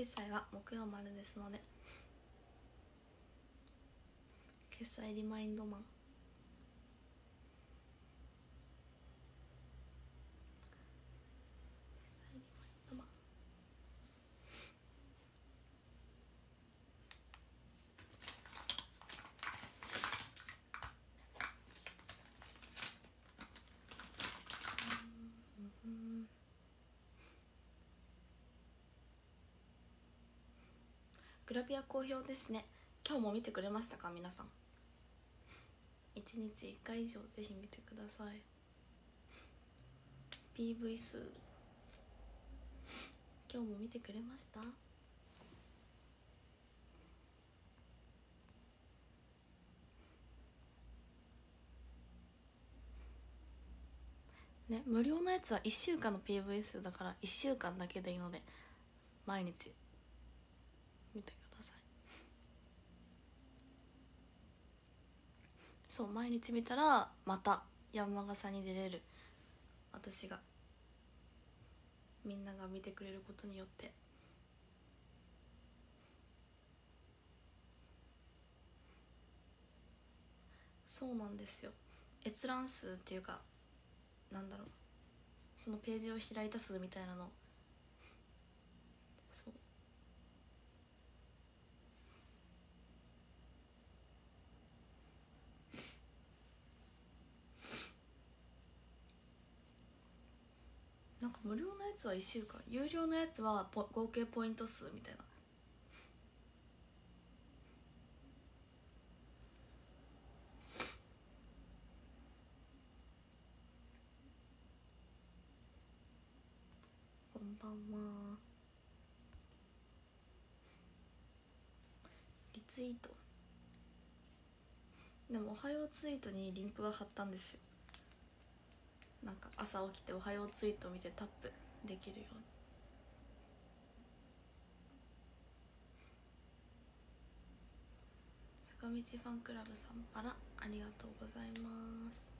決済は木曜までですので。決済リマインドマン決済リマインドマングラビア好評ですね。今日も見てくれましたか？皆さん。1日1回以上ぜひ見てください。PV 数今日も見てくれました？ね無料のやつは1週間の PV 数だから1週間だけでいいので毎日見てくださいそう毎日見たらまた山笠に出れる。私が。みんなが見てくれることによって。そうなんですよ。閲覧数っていうかなんだろう。そのページを開いた数みたいなの。そう。なんか無料のやつは1週間。有料のやつはポ合計ポイント数みたいな。こんばんは。リツイート。でも「おはようツイート」にリンクは貼ったんですよ。なんか朝起きて「おはようツイート」見てタップできるように。坂道ファンクラブさんからありがとうございます。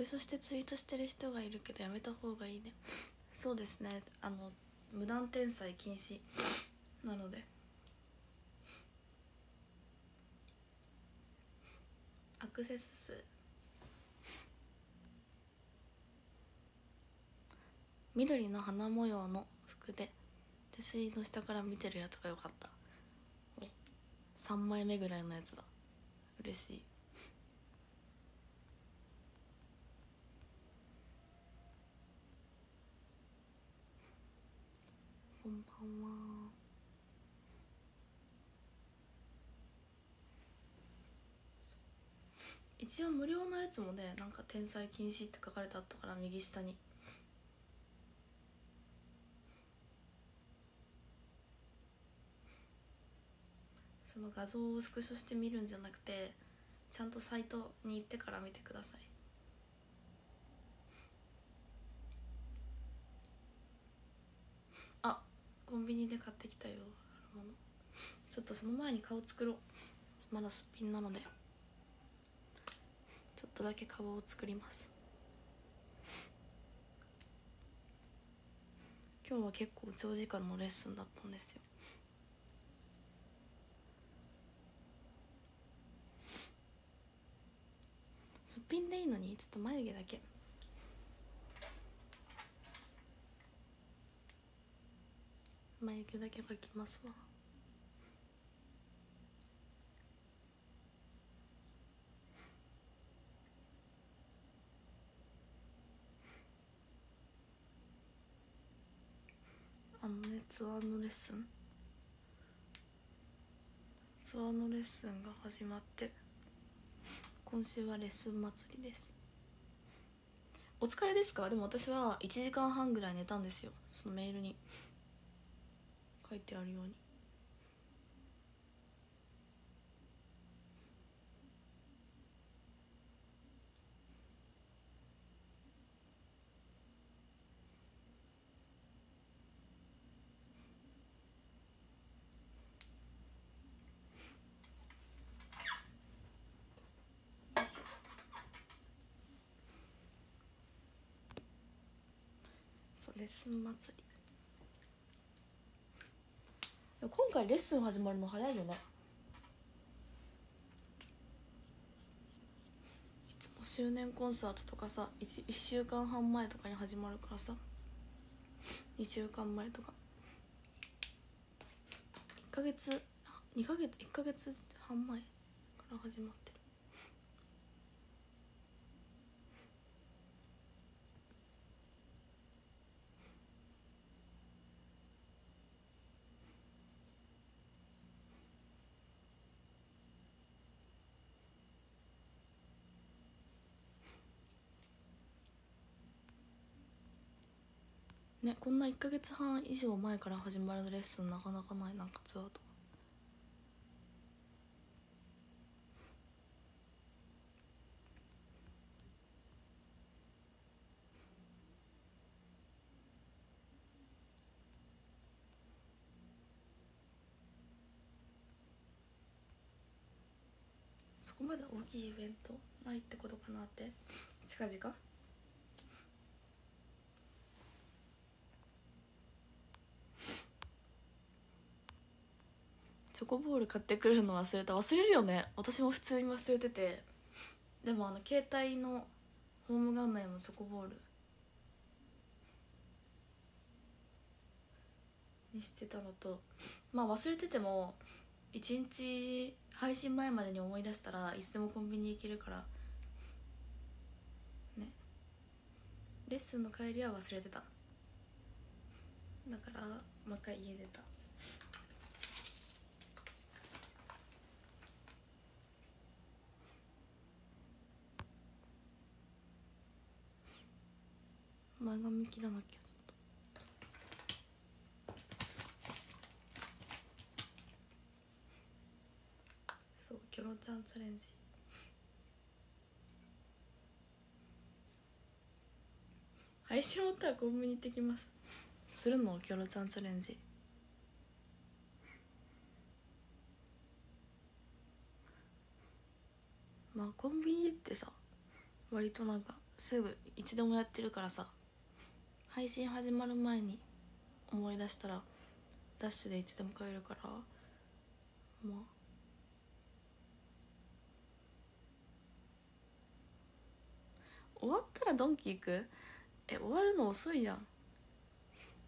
クショしてツイートしてる人がいるけどやめた方がいいね。そうですね。あの無断転載禁止。なので。アクセス数。緑の花模様の服で手すりの下から見てるやつが良かった。お3枚目ぐらいのやつだ。嬉しいこんばんは。一応無料のやつもねなんか転載禁止って書かれてあったから右下に。その画像をスクショして見るんじゃなくてちゃんとサイトに行ってから見てくださいあコンビニで買ってきたよ。ちょっとその前に顔作ろう。まだすっぴんなので。ちょっとだけ顔を作ります。今日は結構長時間のレッスンだったんですよ。すっぴんでいいのにちょっと眉毛だけ。眉毛だけ描きますわあのねツアーのレッスンツアーのレッスンが始まって今週はレッスン祭りですお疲れですかでも私は1時間半ぐらい寝たんですよそのメールに書いてあるように。レッスン祭り。今回レッスン始まるの早いよねいつも周年コンサートとかさ 1, 1週間半前とかに始まるからさ。2週間前とか。1ヶ月2ヶ月1ヶ月半前から始まってるねこんな1ヶ月半以上前から始まるレッスンなかなかない。なんかツアーとか。そこまで大きいイベントないってことかなって。近々。チョコボール買ってくるの忘れた。忘れるよね。私も普通に忘れてて。でもあの携帯のホーム画面もチョコボール。にしてたのと。まあ忘れてても一日配信前までに思い出したらいつでもコンビニ行けるから。ね。レッスンの帰りは忘れてた。だからもう一回家出た。前髪切らなきゃ。ちょっとそうキョロちゃんチャレンジ。配信終わったらコンビニ行ってきます。するの？キョロちゃんチャレンジ。まあコンビニってさ割となんかすぐいつでもやってるからさ。配信始まる前に思い出したらダッシュでいつでも帰るからまあ。終わったらドンキ行く？え終わるの遅いやん。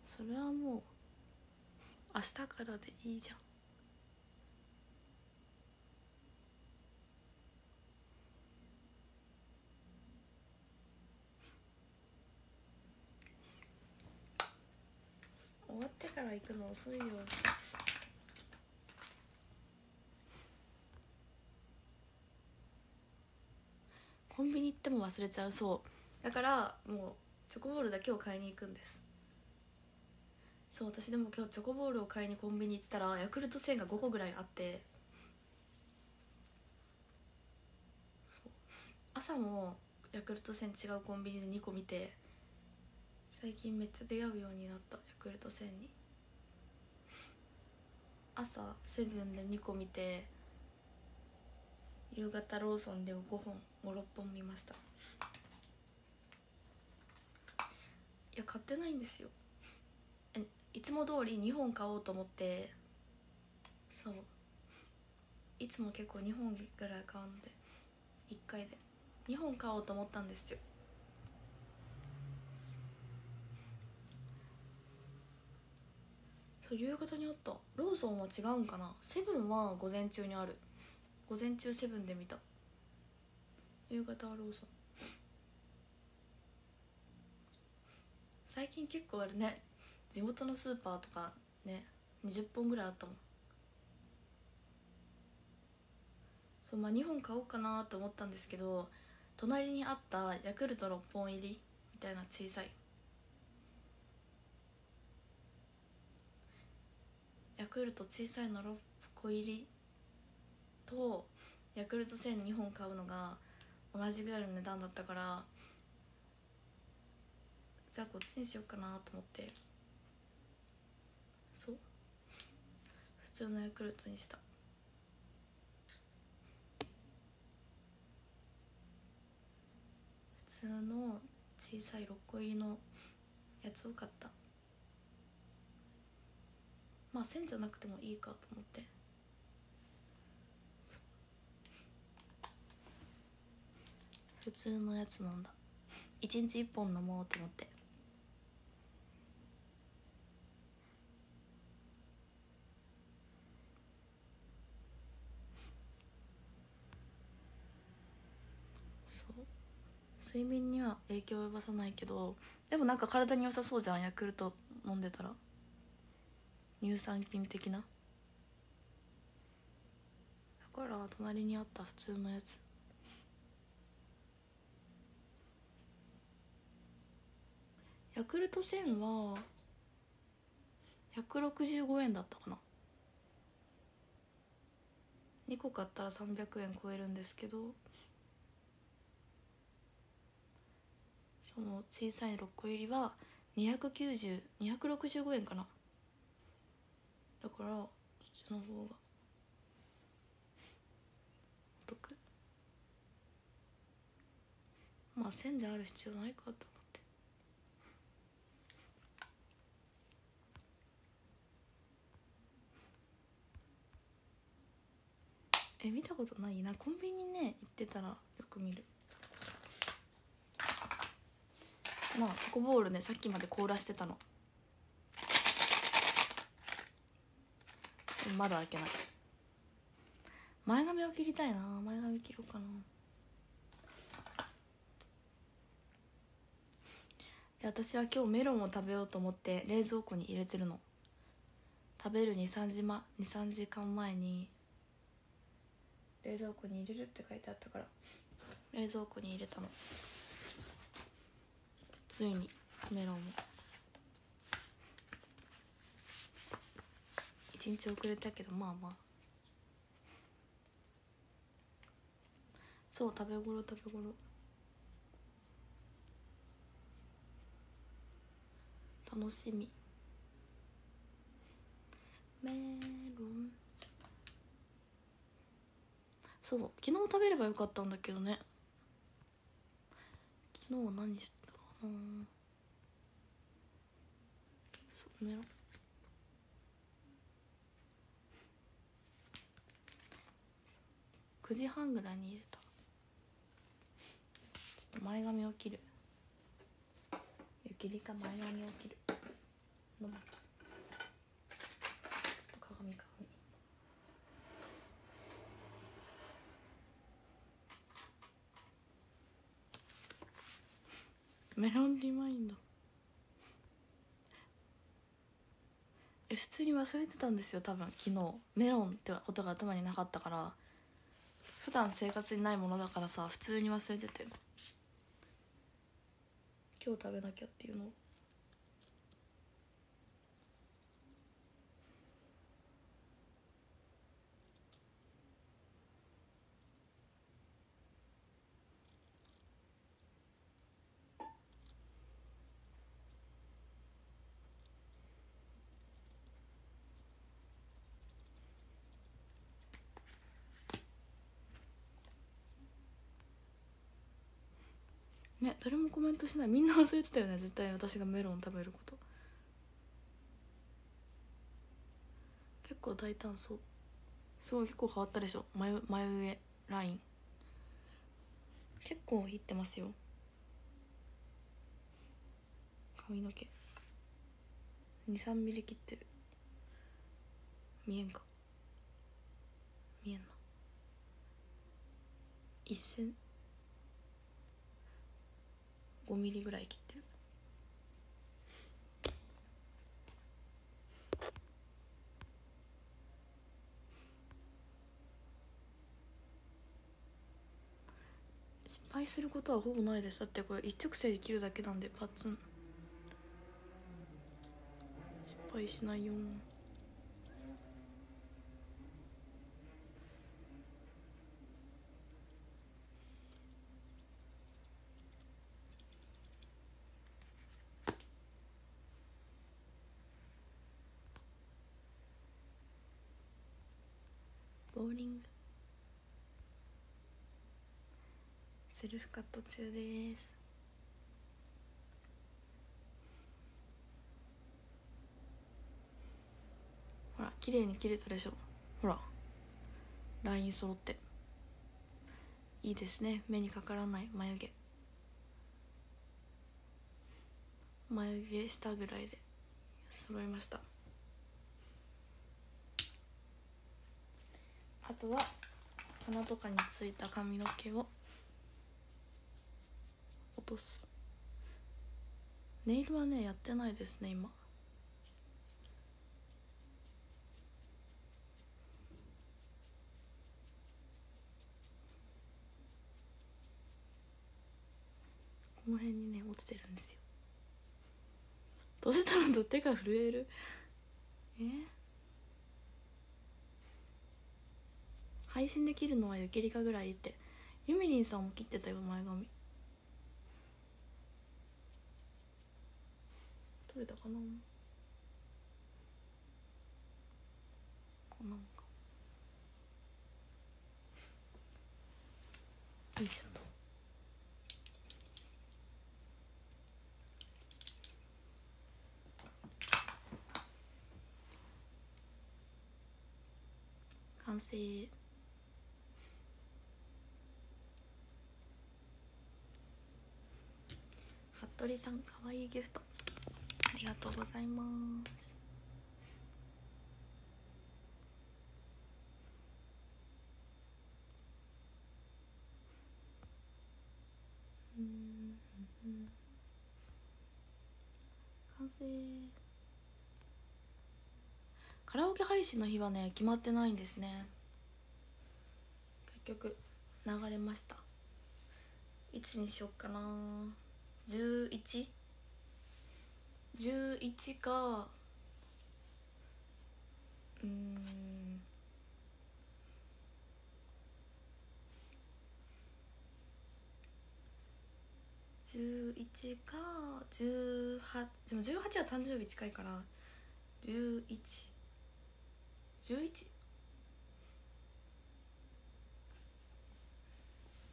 それはもう明日からでいいじゃん。終わってから行くの遅いよ。コンビニ行っても忘れちゃうそう。だからもうチョコボールだけを買いに行くんです。そう私でも今日チョコボールを買いにコンビニ行ったらヤクルト1000が5個ぐらいあって。朝もヤクルト1000違うコンビニで2個見て最近めっちゃ出会うようになったヤクルト1000に。朝セブンで2個見て夕方ローソンで5本56本見ました。いや買ってないんですよ。えいつも通り2本買おうと思ってそう。いつも結構2本ぐらい買うので1回で。2本買おうと思ったんですよ。そう夕方にあった。ローソンは違うんかな。セブンは午前中にある。午前中セブンで見た。夕方はローソン。最近結構あるね。地元のスーパーとかね20本ぐらいあったもん。そうまあ2本買おうかなと思ったんですけど隣にあったヤクルト6本入りみたいな小さいヤクルト小さいの6個入りとヤクルト1000 2本買うのが同じぐらいの値段だったからじゃあこっちにしようかなと思って。そう。普通のヤクルトにした。普通の小さい6個入りのやつを買った。まあ線じゃなくてもいいかと思って。普通のやつ飲んだ。一日一本飲もうと思って。そう。睡眠には影響を及ぼさないけどでもなんか体に良さそうじゃん。ヤクルト飲んでたら。乳酸菌的な？だから隣にあった普通のやつ。ヤクルト1000は165円だったかな。2個買ったら300円超えるんですけどその小さい6個入りは290265円かな。だからそっちの方が。お得。まあ1000である必要ないかと思って。え見たことない？なコンビニね行ってたらよく見る。まあチョコボールねさっきまで凍らしてたの。まだ開けない前髪を切りたいな。前髪切ろうかな。で私は今日メロンを食べようと思って冷蔵庫に入れてるの。食べる23時,、ま、23時間前に冷蔵庫に入れるって書いてあったから冷蔵庫に入れたの。ついにメロンを。1日遅れたけどまあまあ。そう食べ頃食べ頃。楽しみ。メロン。そう昨日食べればよかったんだけどね。昨日何してたかな。そうメロン。9時半ぐらいに入れた。ちょっと前髪を切る。湯切りか前髪を切る。の巻きちょっと鏡鏡。メロンリマインド。え普通に忘れてたんですよ多分。昨日。メロンってことが頭になかったから普段生活にないものだからさ普通に忘れてて。今日食べなきゃっていうのを。ね誰もコメントしない。みんな忘れてたよね。絶対私がメロン食べること。結構大胆そう。すごい結構変わったでしょ。眉眉上ライン。結構いってますよ。髪の毛。23ミリ切ってる。見えんか。見えんな。1セン5ミリぐらい切ってる。失敗することはほぼないです。だってこれ一直線で切るだけなんでパッツン。失敗しないよローリング。セルフカット中です。ほら綺麗に切れたでしょ？ほら。ライン揃って。いいですね。目にかからない。眉毛。眉毛下ぐらいで揃いました。とは鼻とかについた髪の毛を落とす。ネイルはねやってないですね今。この辺にね落ちてるんですよ。どうしたらと手が震える？え？配信できるのはゆきりかぐらいって。ゆみりんさんも切ってたよ前髪。取れたかな？なんか。よいしょと。完成。服部さんかわいいギフト。ありがとうございます。うん完成。カラオケ配信の日はね決まってないんですね。結局流れました。いつにしよっかな。11?11 か。うん。11か18でも18は誕生日近いから。1111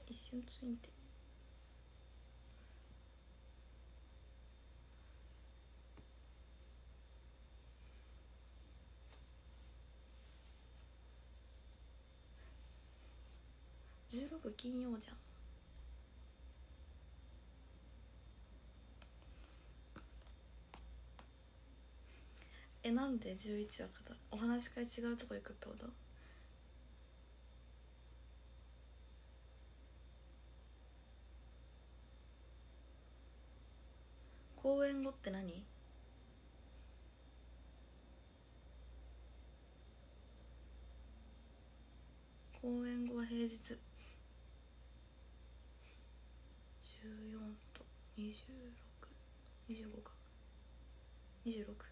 一瞬ついて。16金曜じゃん。えなんで11はかお話し会違うとこ行くってこと？公演後って何？公演後は平日。14と2625か26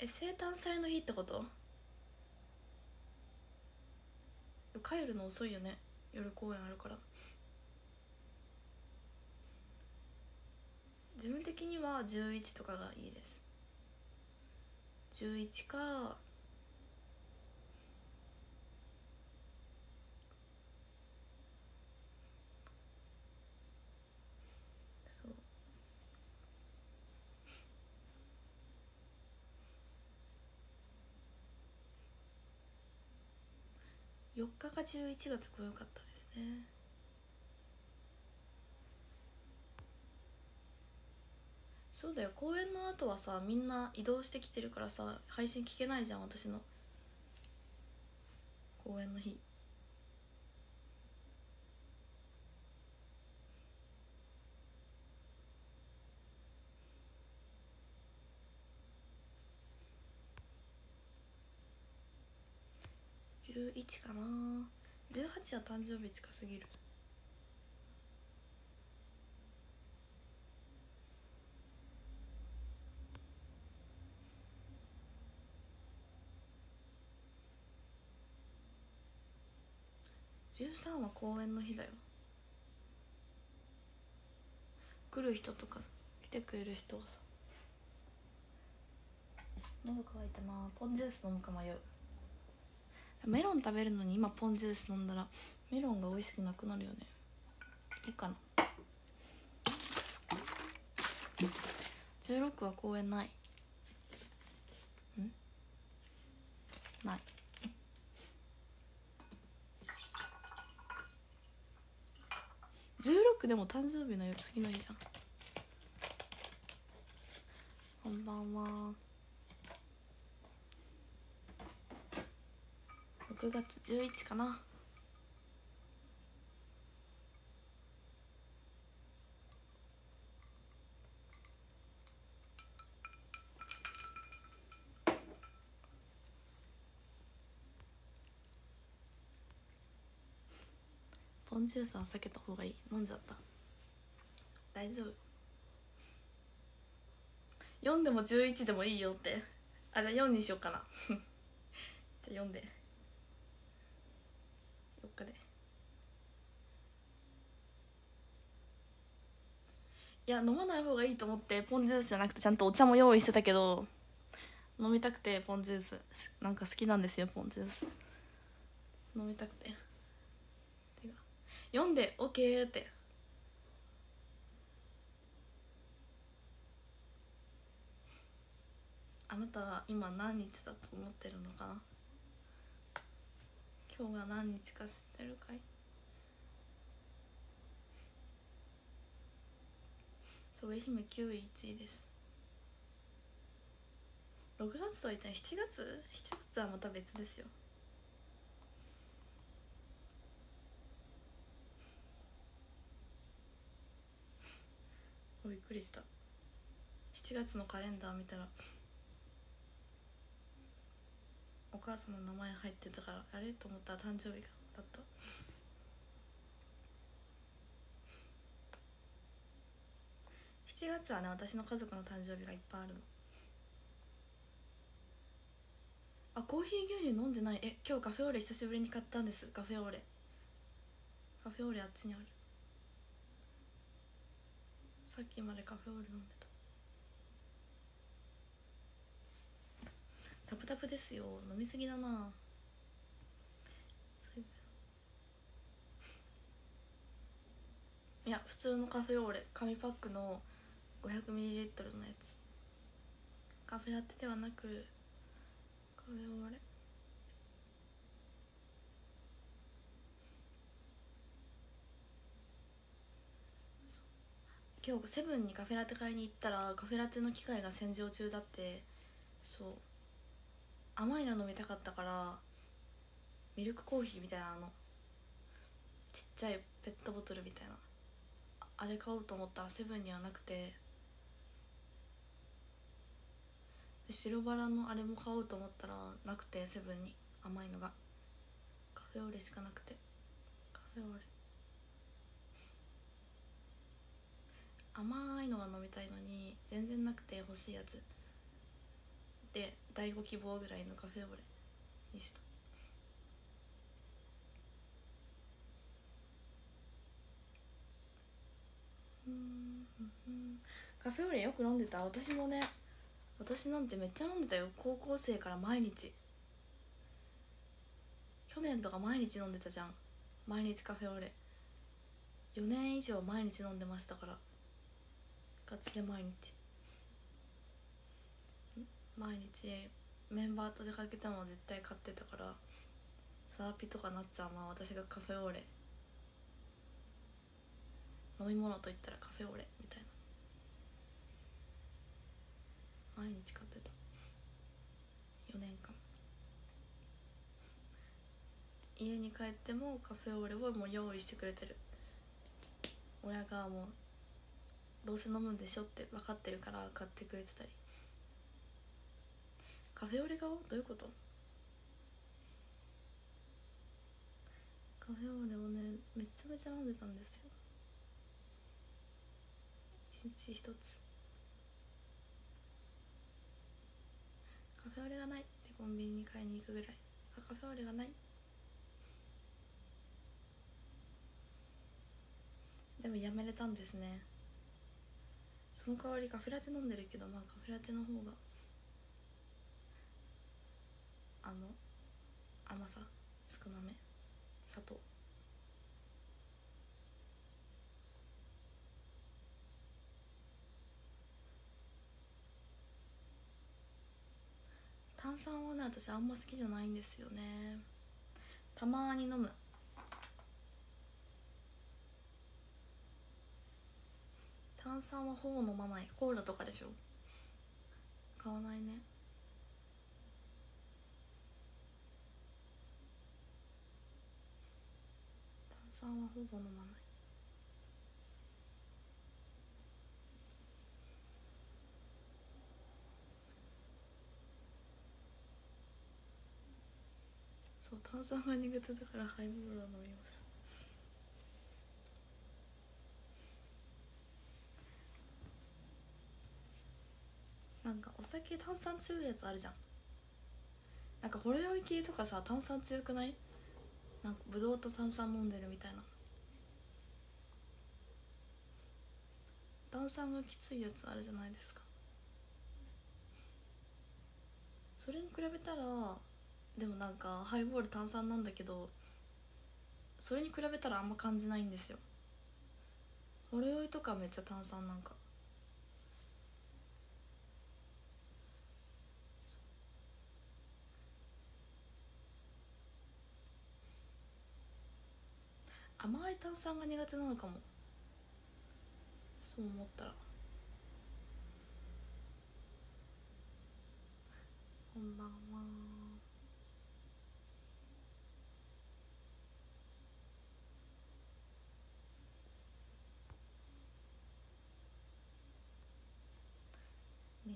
え生誕祭の日ってこと？帰るの遅いよね。夜公演あるから。自分的には11とかがいいです。11かそう4日か11月来よかったですね。そうだよ。公演の後はさみんな移動してきてるからさ配信聞けないじゃん私の。公演の日。11かな。18は誕生日近すぎる。13は公演の日だよ。来る人とか来てくれる人はさ。喉乾いたな。ポンジュース飲むか迷う。メロン食べるのに今ポンジュース飲んだらメロンが美味しくなくなるよね。いいかな。16は公園ない。ん？ない。16でも誕生日の次の日じゃん。こんばんは。6月11かな。ポンジュースは避けた方がいい。飲んじゃった。大丈夫。4でも11でもいいよって。あじゃあ4にしようかな。じゃあ4 で4日でいや飲まない方がいいと思ってポンジュースじゃなくてちゃんとお茶も用意してたけど飲みたくてポンジュース。なんか好きなんですよポンジュース。飲みたくて。読んで OK って。あなたは今何日だと思ってるのかな？今日が何日か知ってるかい？そう愛媛9位1位です。6月とは言ったら7月 ?7 月はまた別ですよ。びっくりした。7月のカレンダー見たらお母さんの名前入ってたからあれ？と思ったら誕生日がだった。7月はね私の家族の誕生日がいっぱいあるの。あコーヒー牛乳飲んでない？え今日カフェオレ久しぶりに買ったんです。カフェオレ。カフェオレあっちにある。さっきまでカフェオレ飲んでた。タプタプですよ。飲みすぎだな。水いや普通のカフェオレ。紙パックの 500ml のやつ。カフェラテではなくカフェオレ今日セブンにカフェラテ買いに行ったらカフェラテの機械が洗浄中だってそう。甘いの飲みたかったからミルクコーヒーみたいなあのちっちゃいペットボトルみたいな。あれ買おうと思ったらセブンにはなくてで白バラのあれも買おうと思ったらなくてセブンに。甘いのが。カフェオレしかなくて。カフェオレ。甘いのは飲みたいのに全然なくて欲しいやつ。で第5希望ぐらいのカフェオレにした。うん。カフェオレよく飲んでた。私もね私なんてめっちゃ飲んでたよ。高校生から毎日。去年とか毎日飲んでたじゃん。毎日カフェオレ。4年以上毎日飲んでましたから。ガチで毎日。毎日メンバーと出かけても絶対買ってたから。サーピとかなっちゃんは私がカフェオレ。飲み物といったらカフェオレみたいな毎日買ってた。4年間。家に帰ってもカフェオレをもう用意してくれてる。親がもうどうせ飲むんでしょって分かってるから買ってくれてたり。カフェオレ顔？どういうこと？カフェオレをねめちゃめちゃ飲んでたんですよ。一日一つ。カフェオレがないってコンビニに買いに行くぐらい。あカフェオレがない。でもやめれたんですね。その代わりカフェラテ飲んでるけどまあカフェラテの方があの甘さ少なめ。砂糖。炭酸はね私あんま好きじゃないんですよね。たまに飲む。炭酸はほぼ飲まない。コーラとかでしょ。買わないね。炭酸はほぼ飲まない。そう炭酸が苦手だからハイボールを飲みます。なんかお酒炭酸強いやつあるじゃん。なんかほろ酔い系とかさ炭酸強くない？なんかブドウと炭酸飲んでるみたいな。炭酸がきついやつあるじゃないですか。それに比べたらでもなんかハイボール炭酸なんだけどそれに比べたらあんま感じないんですよ。ほろ酔いとかめっちゃ炭酸なんか。甘い炭酸が苦手なのかも。そう思ったら。こんばんは。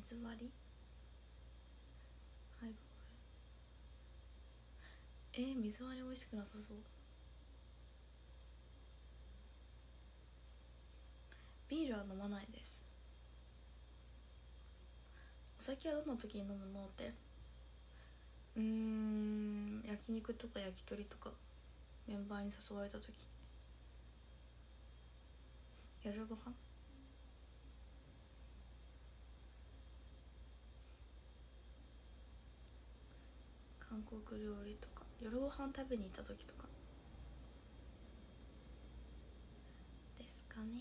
水割り？ハイボールえー、水割り美味しくなさそう。ビールは飲まないです。お酒はどんな時に飲むのって？うん焼肉とか焼き鳥とかメンバーに誘われた時。夜ご飯？韓国料理とか夜ご飯食べに行った時とか。ですかね。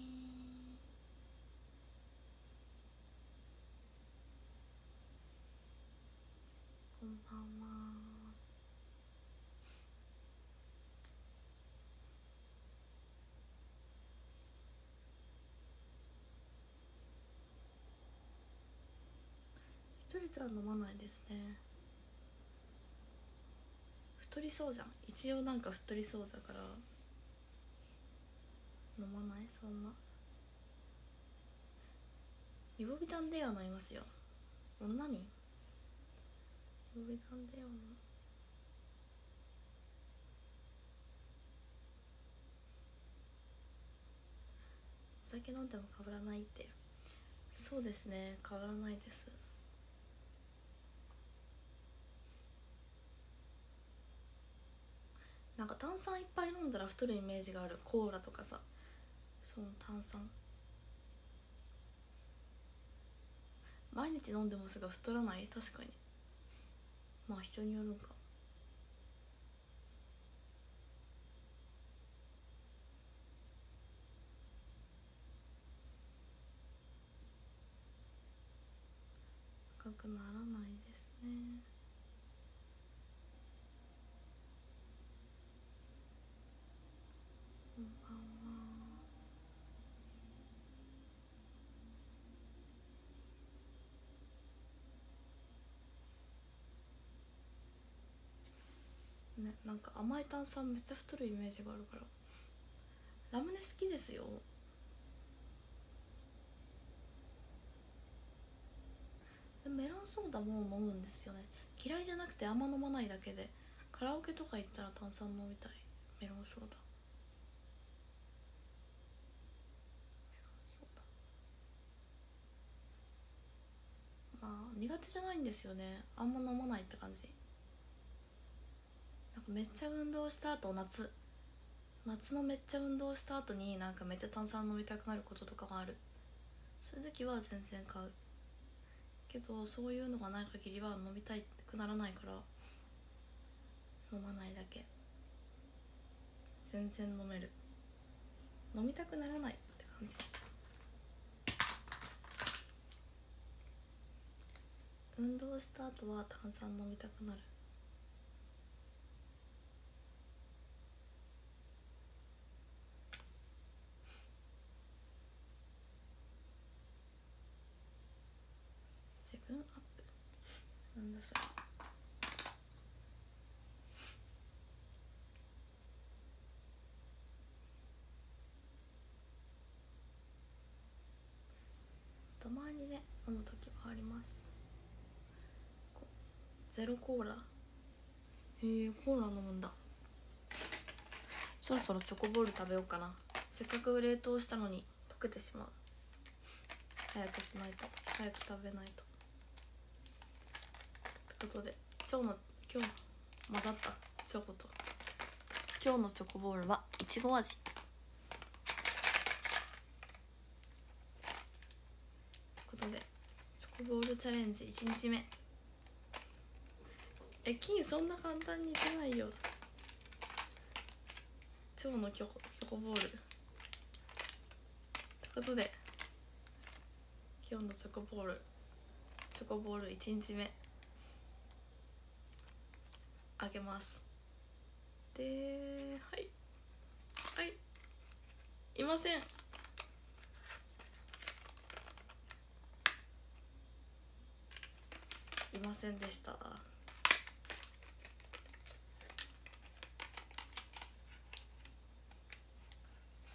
こんばんは。一人では飲まないですね。太りそうじゃん。一応なんか太りそうだから。飲まない？そんな。リボビタンデア飲みますよ。オロナミンリボビタンデアのお酒飲んでも変わらないって。そうですね。変わらないです。なんか炭酸いっぱい飲んだら太るイメージがある。コーラとかさ。その炭酸。毎日飲んでもすぐ太らない？確かに。まあ人によるんか。赤くならないですねこんばんはねなんか甘い炭酸めっちゃ太るイメージがあるから。ラムネ好きですよ。でメロンソーダも飲むんですよね。嫌いじゃなくてあんま飲まないだけで。カラオケとか行ったら炭酸飲みたい。メロンソーダ。メロンソーダ。まあ苦手じゃないんですよね。あんま飲まないって感じ。なんかめっちゃ運動した後夏。夏のめっちゃ運動した後になんかめっちゃ炭酸飲みたくなることとかがある。そういう時は全然買う。けどそういうのがない限りは飲みたくならないから。飲まないだけ。全然飲める。飲みたくならないって感じ。運動した後は炭酸飲みたくなるセブンアップなんだそれたまにね飲む時はあります。ゼロコーラ。へえコーラ飲むんだ。そろそろチョコボール食べようかな。せっかく冷凍したのに溶けてしまう。早くしないと。早く食べないと。ことで今日の今日混ざった。チョコと。今日のチョコボールはいちご味。ことでチョコボールチャレンジ1日目。え金そんな簡単に出ないよ。今日のチョコチョコボール。ってことで今日のチョコボールチョコボール1日目。あげます。ではい。はい。いません。いませんでした。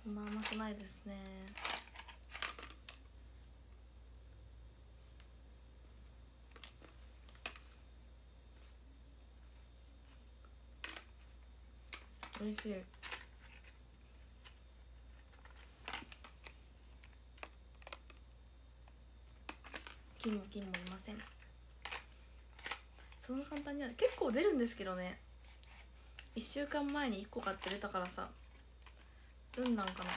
そんな甘くないですね。美味しい。金も金もいません。そんな簡単には結構出るんですけどね。1週間前に1個買って出たからさ。運なんかな。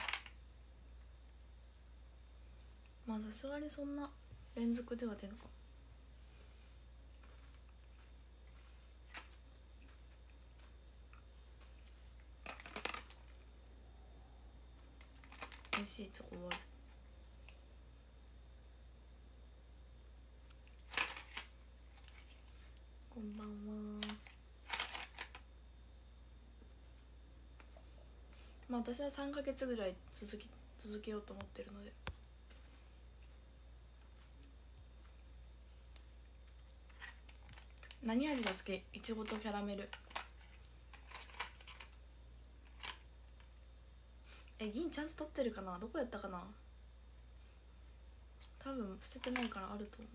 まあさすがにそんな連続では出んか。しいチョコボールこんばんは。まあ私は3ヶ月ぐらい続き続けようと思ってるので。何味が好き？いちごとキャラメル。え銀ちゃんと取ってるかな？どこやったかな？多分捨ててないからあると思う。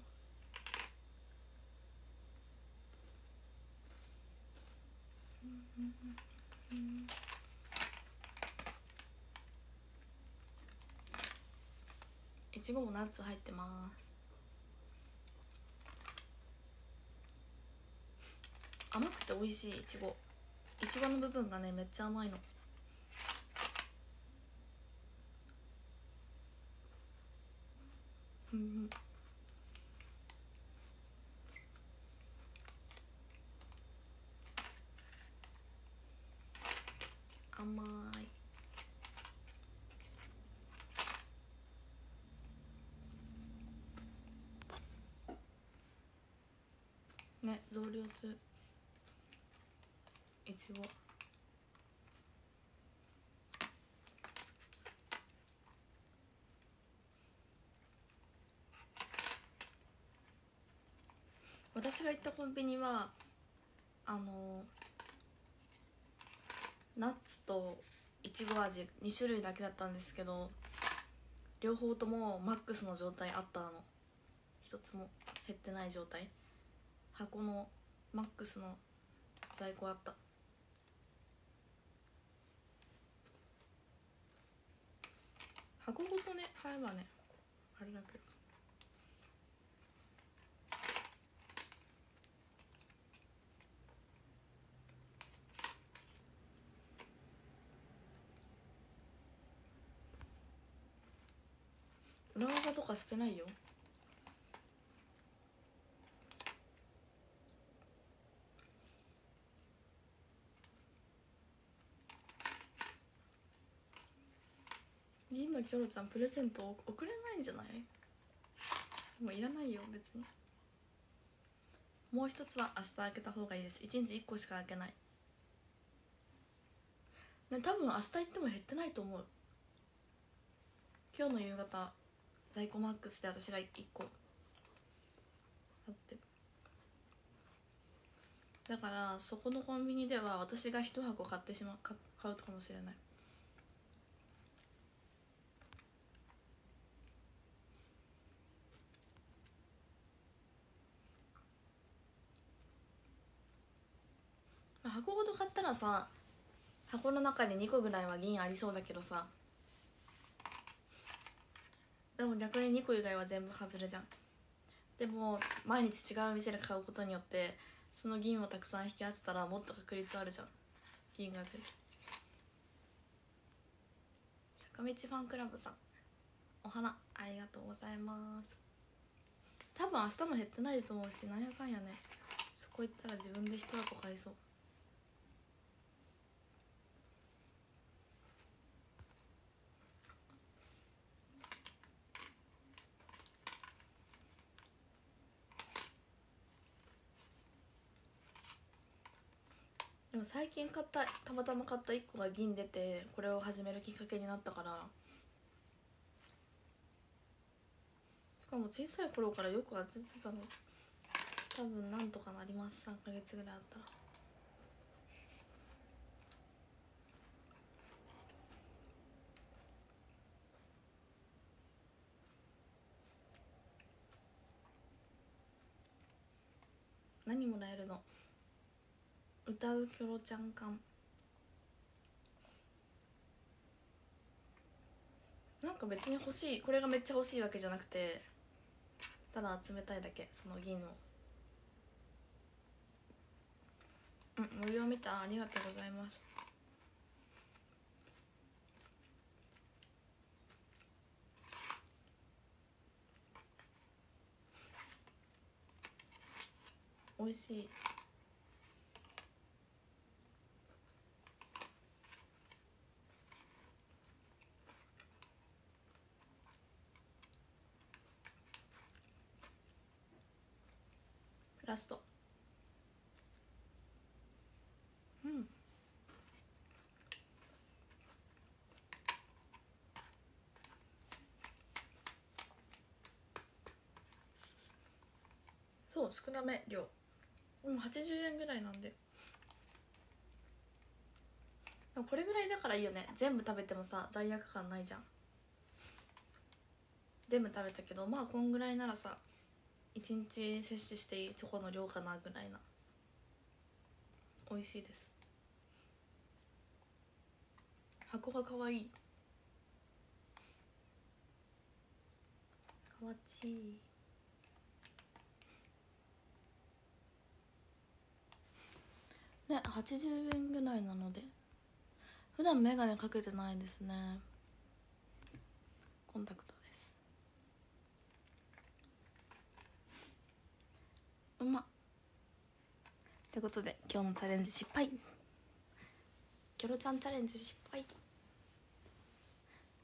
いちごもナッツ入ってます。甘くて美味しいいちご。いちごの部分がねめっちゃ甘いのうん甘いね増量中いちご私が行ったコンビニはあのナッツといちご味2種類だけだったんですけど両方ともマックスの状態あったの。一つも減ってない状態。箱のマックスの在庫あった。箱ごとね買えばねあれだけど。かしてないよ。銀のキョロちゃんプレゼント送れないんじゃない？もういらないよ別に。もう一つは明日開けた方がいいです。1日1個しか開けない。ね多分明日行っても減ってないと思う。今日の夕方。在庫マックスで私が1個。あって。だからそこのコンビニでは私が1箱買ってしまう買買うかもしれない。箱ごと買ったらさ箱の中に2個ぐらいは銀ありそうだけどさ。でも逆に2個以外は全部外れじゃん。でも毎日違う店で買うことによってその銀をたくさん引き当てたらもっと確率あるじゃん。銀が出る坂道ファンクラブさん。お花ありがとうございます。多分明日も減ってないと思うしなんやかんやね。そこ行ったら自分で一箱買いそう。でも最近買ったたまたま買った1個が銀出てこれを始めるきっかけになったから。しかも小さい頃からよく当ててたの。多分なんとかなります。3ヶ月ぐらいあったら。何もらえるの？歌うキョロちゃん缶なんか別に欲しい。これがめっちゃ欲しいわけじゃなくてただ集めたいだけ。その銀を。うん無料見た。ありがとうございます。美味しい。ラスト。うん。そう少なめ量。でも80円ぐらいなんで。でこれぐらいだからいいよね。全部食べてもさ罪悪感ないじゃん。全部食べたけどまあこんぐらいならさ一日摂取していいチョコの量かなぐらいな。美味しいです。箱が可愛い。いかわちい。ね80円ぐらいなので。普段眼鏡かけてないですね。コンタクトですうまっ。てことで今日のチャレンジ失敗。キョロちゃんチャレンジ失敗。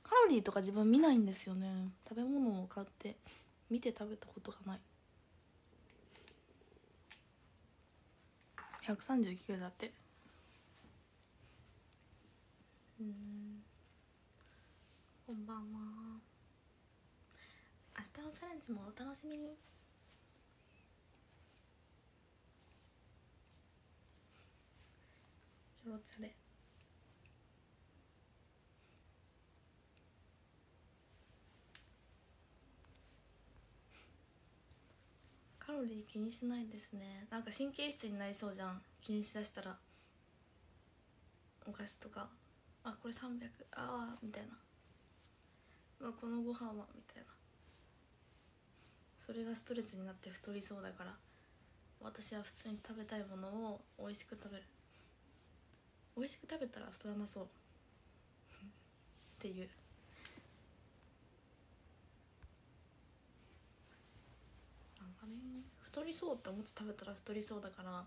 カロリーとか自分見ないんですよね。食べ物を買って見て食べたことがない。139だって。うん。こんばんは。明日のチャレンジもお楽しみに。キョロチャレカロリー気にしないですね。なんか神経質になりそうじゃん。気にしだしたら。お菓子とか。あこれ300ああみたいな。まあこのご飯は。みたいな。それがストレスになって太りそうだから。私は普通に食べたいものを美味しく食べる。美味しく食べたら太らなそう。っていう。なんかね太りそうって思って食べたら太りそうだから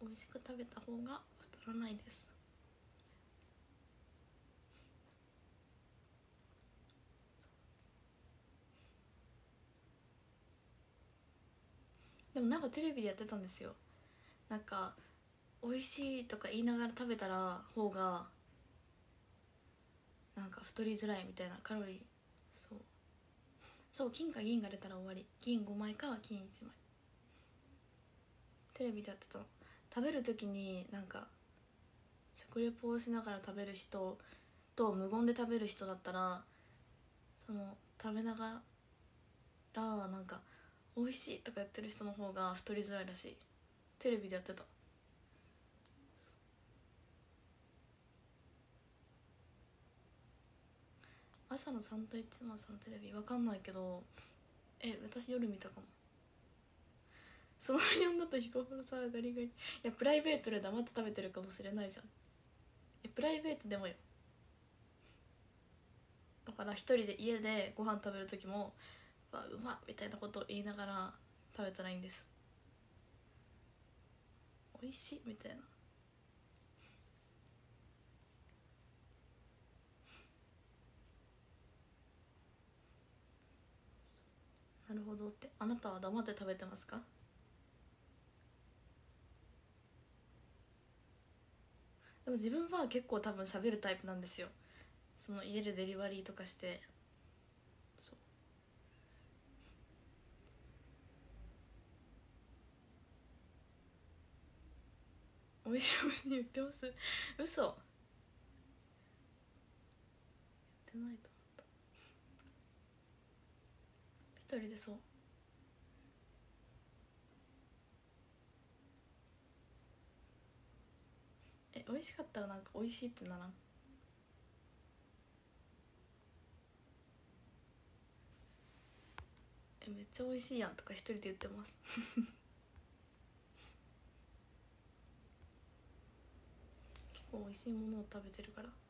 美味しく食べた方が太らないです。でもなんかテレビでやってたんですよ。なんか美味しいとか言いながら食べたら方がなんか太りづらいみたいなカロリー。そう。そう金か銀が出たら終わり。銀5枚か金1枚。テレビでやってたの。食べる時になんか食レポをしながら食べる人と無言で食べる人だったらその食べながらなんか「美味しい」とかやってる人の方が太りづらいらしい。テレビでやってた。朝の3と1マスのテレビわかんないけどえ私夜見たかも。その4だとヒコロさガリガリいやプライベートで黙って食べてるかもしれないじゃん。えプライベートでもよ。だから一人で家でご飯食べる時も「わうまっ」みたいなことを言いながら食べたらいいんです。美味しいみたいな。なるほどって。あなたは黙って食べてますか？でも自分は結構多分喋るタイプなんですよ。その家でデリバリーとかして。そう。美味しい美味しい言ってます？嘘。やってないと思った一人でそう。え美味しかったらなんか美味しいってならん？えめっちゃ美味しいやんとか一人で言ってます。結構美味しいものを食べてるから。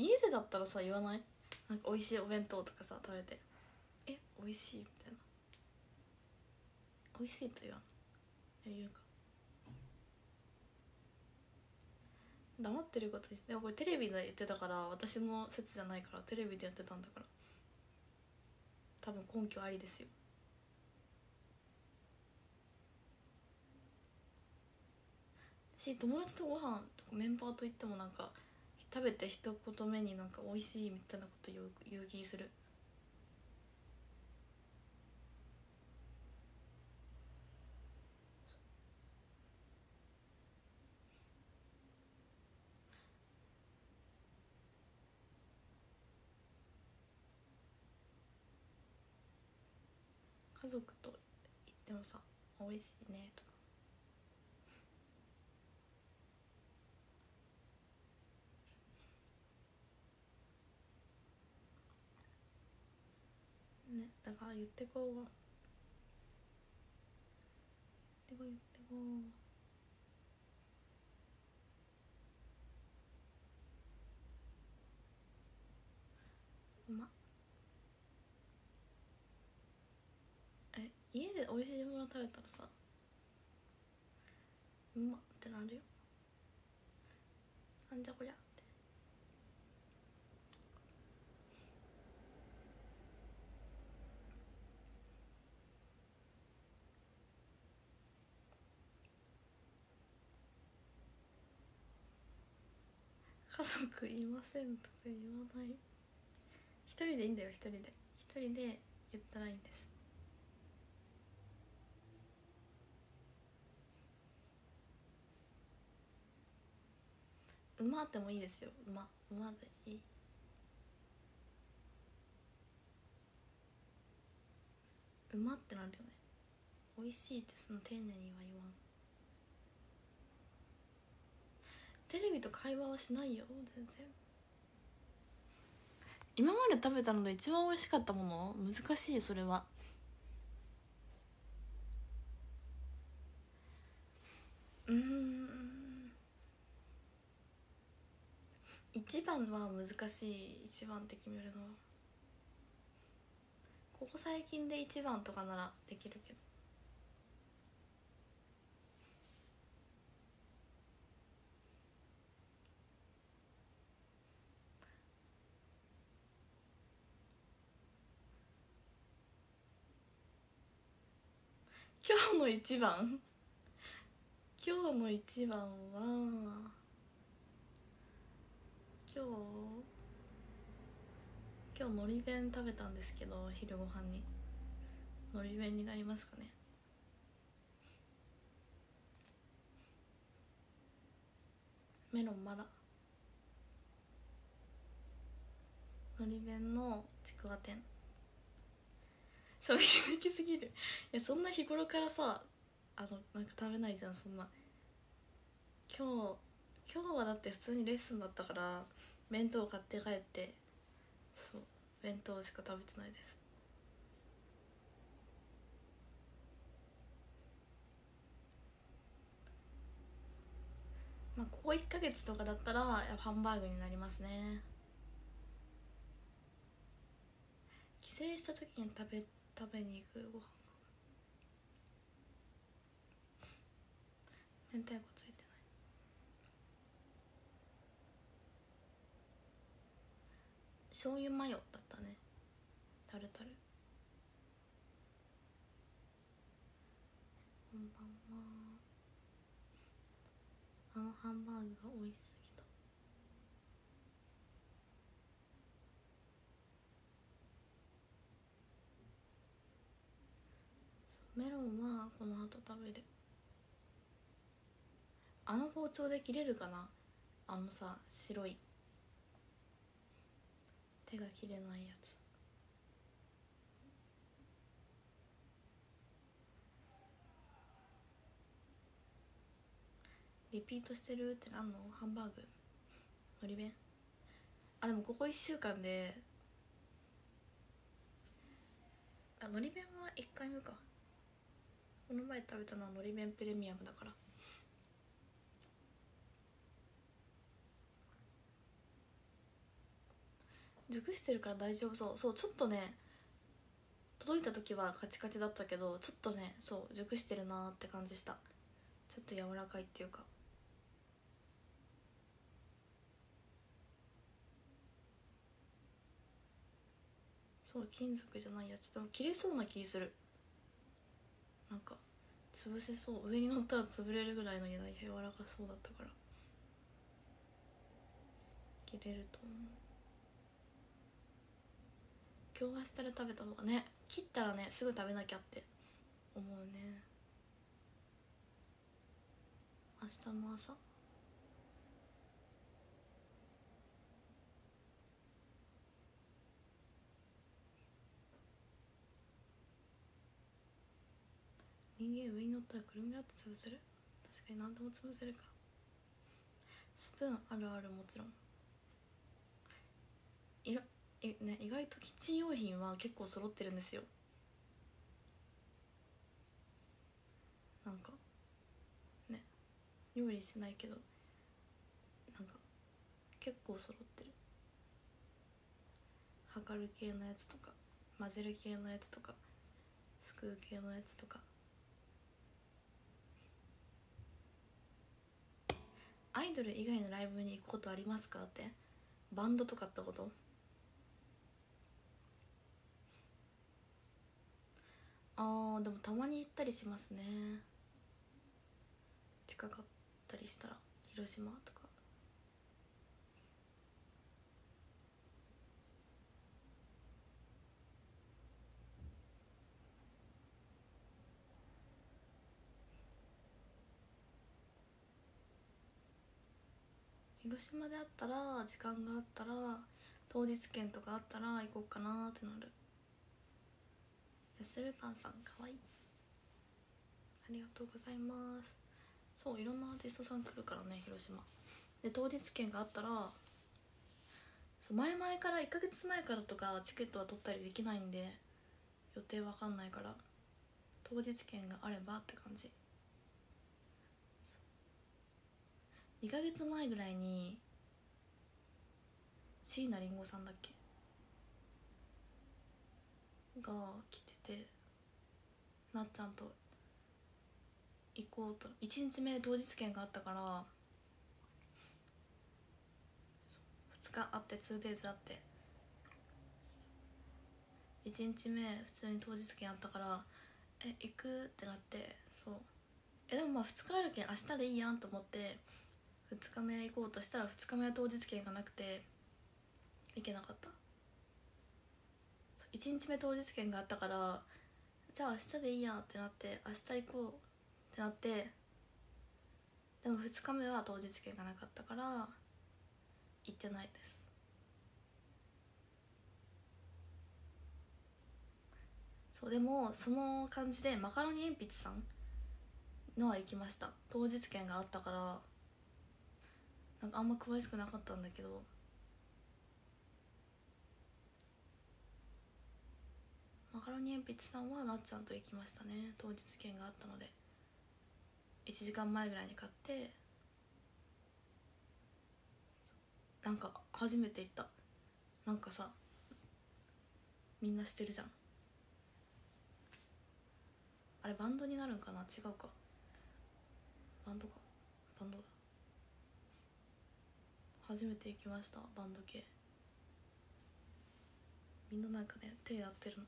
家でだったらさ言わない？なんか美味しいお弁当とかさ食べて。え美味しい？みたいな。美味しいと言わん。え言うか。黙ってることでもこれテレビで言ってたから私の説じゃないからテレビでやってたんだから。多分根拠ありですよ。し友達とご飯とかメンバーと行ってもなんか食べて一言目になんか美味しいみたいなこと言う言う気する。家族と言ってもさ美味しいねとか。言ってこう言ってこう言ってこう。うまえ家で美味しいもの食べたらさうまっってなるよ。なんじゃこりゃ。家族いませんとか言わない。一人でいいんだよ一人で。一人で言ったらいいんです。馬ってもいいですよ。馬。馬でいい。馬ってなるよね。美味しいってその丁寧には言わん。テレビと会話はしないよ。全然。今まで食べたので一番美味しかったもの？難しいそれは。うん。一番は難しい一番って決めるのは。ここ最近で一番とかならできるけど。今日の一番。今日の一番は今日今日のり弁食べたんですけど昼ご飯に。のり弁になりますかね。メロンまだ。のり弁のちくわ天。衝撃的すぎるいやそんな日頃からさあのなんか食べないじゃんそんな。今日今日はだって普通にレッスンだったから弁当買って帰ってそう弁当しか食べてないです。まあここ1ヶ月とかだったらやっぱハンバーグになりますね。帰省した時に食べ食べに行くご飯が明太子ついてない。醤油マヨだったね。タルタル。こんばんは。あのハンバーグが美味しすぎたそうメロンはこの後食べる。あの包丁で切れるかな？あのさ白い。手が切れないやつ。リピートしてるってなんの？ハンバーグ。のり弁。あでもここ1週間で。あのり弁は1回目か。この前食べたのはのり弁プレミアムだから。熟してるから大丈夫そう。そうちょっとね届いた時はカチカチだったけどちょっとねそう熟してるなーって感じした。ちょっと柔らかいっていうか。そう金属じゃないやつ。でも切れそうな気する。なんか潰せそう。上に乗ったら潰れるぐらいの柔らかそうだったから。切れると思う。今日明日で食べた方がね切ったらねすぐ食べなきゃって思うね。明日の朝？間上に乗ったらくるみだって潰せる？確かに何でも潰せるか。スプーンあるあるもちろん。いらえね意外とキッチン用品は結構揃ってるんですよ。なんかね料理しないけどなんか結構揃ってる。測る系のやつとか混ぜる系のやつとかすくう系のやつとか。アイドル以外のライブに行くことありますかって？バンドとかってこと？あーでもたまに行ったりしますね。近かったりしたら広島とか。広島であったら時間があったら当日券とかあったら行こうかなってなる。ヤスルパンさんかわい。いありがとうございます。そういろんなアーティストさん来るからね広島。で当日券があったらそう前々から1ヶ月前からとかチケットは取ったりできないんで予定わかんないから当日券があればって感じ。2ヶ月前ぐらいに椎名林檎さんだっけ？が来ててなっちゃんと行こうと。1日目当日券があったから2日あって 2days あって。1日目普通に当日券あったからえ行く？ってなってそう。えでもまあ2日あるけん明日でいいやんと思って2日目行こうとしたら2日目は当日券がなくて行けなかった。1日目当日券があったからじゃあ明日でいいやってなって明日行こうってなってでも2日目は当日券がなかったから行ってないです。そうでもその感じでマカロニ鉛筆さんのは行きました。当日券があったからなんかあんま詳しくなかったんだけど。マカロニ鉛筆さんはなっちゃんと行きましたね。当日券があったので。1時間前ぐらいに買って。なんか初めて行った。なんかさみんな知ってるじゃん。あれバンドになるんかな？違うか。バンドか。バンドだ。初めて行きましたバンド系。みんななんかね手やってるの。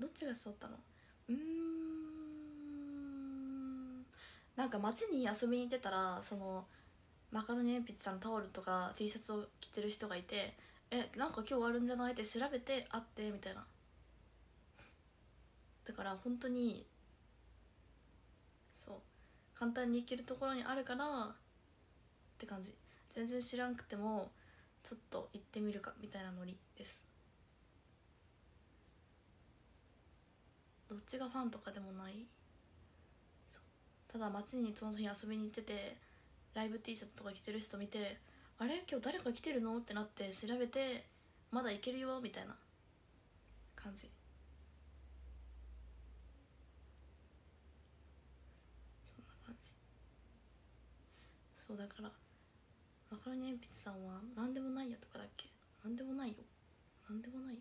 どっちが誘ったの？うん。なんか街に遊びに行ってたらそのマカロニ鉛筆さんのタオルとか T シャツを着てる人がいてえなんか今日あるんじゃない？って調べて会ってみたいな。だから本当にそう。簡単に行けるところにあるからって感じ。全然知らんくてもちょっと行ってみるかみたいなノリです。どっちがファンとかでもない。ただ街にその日遊びに行っててライブ T シャツとか着てる人見てあれ？今日誰か来てるの？ってなって調べてまだ行けるよみたいな感じそんな感じそうだからマカロニ鉛筆さんは何でもないよとかだっけ？何でもないよ。何でもないよ。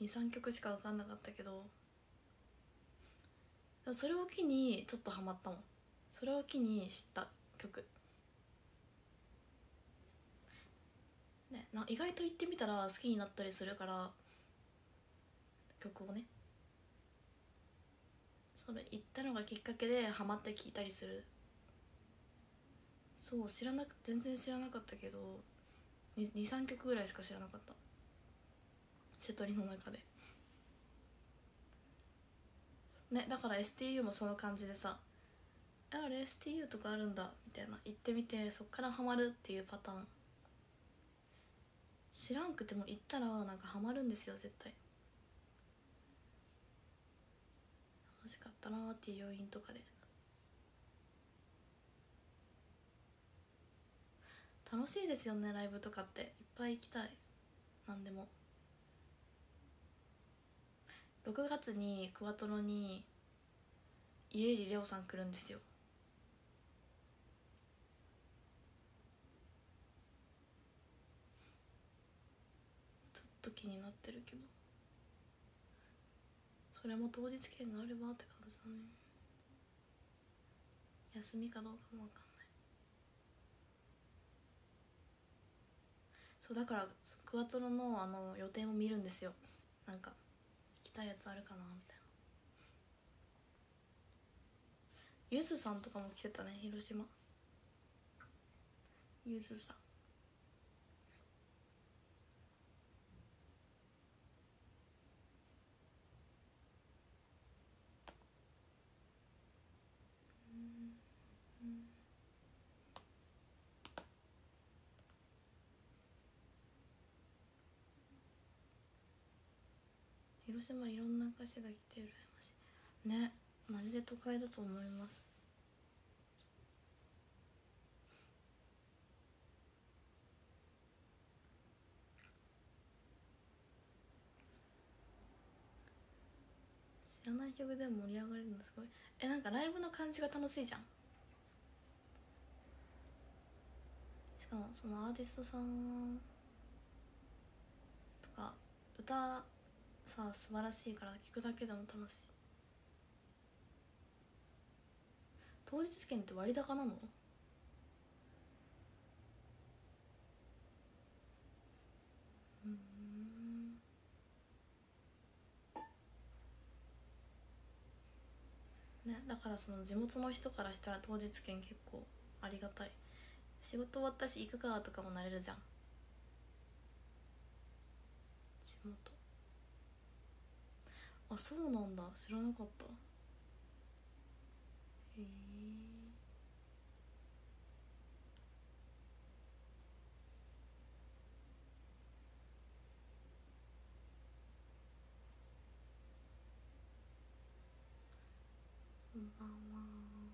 23曲しか分かんなかったけど。それを機にちょっとハマったもん。それを機に知った曲。ねな意外と言ってみたら好きになったりするから曲をね。それ言ったのがきっかけでハマって聴いたりする。そう知らなく全然知らなかったけど23曲ぐらいしか知らなかった。瀬戸りの中で。ねだから STU もその感じでさ「あれ STU とかあるんだ」みたいな。行ってみてそっからハマるっていうパターン。知らんくても行ったらなんかハマるんですよ絶対。楽しかったなーっていう要因とかで。楽しいですよねライブとかって。いっぱい行きたい。何でも。6月にクワトロに家入レオさん来るんですよ。ちょっと気になってるけど。それも当日券があればって感じだね。休みかどうかも分かんない。そうだからクワトロのあの予定も見るんですよ。なんか行きたいやつあるかなみたいな。ゆずさんとかも来てたね広島。ゆずさん。広島いろんな歌詞が来て羨ましい。ねマジで都会だと思います。知らない曲でも盛り上がれるのすごい。えなんかライブの感じが楽しいじゃん。しかもそのアーティストさんとか歌さ素晴らしいから聞くだけでも楽しい。当日券って割高なの？うん。ねだからその地元の人からしたら当日券結構ありがたい。仕事終わったし行くかとかもなれるじゃん。地元。あそうなんだ。知らなかった。へえ。こんばんは。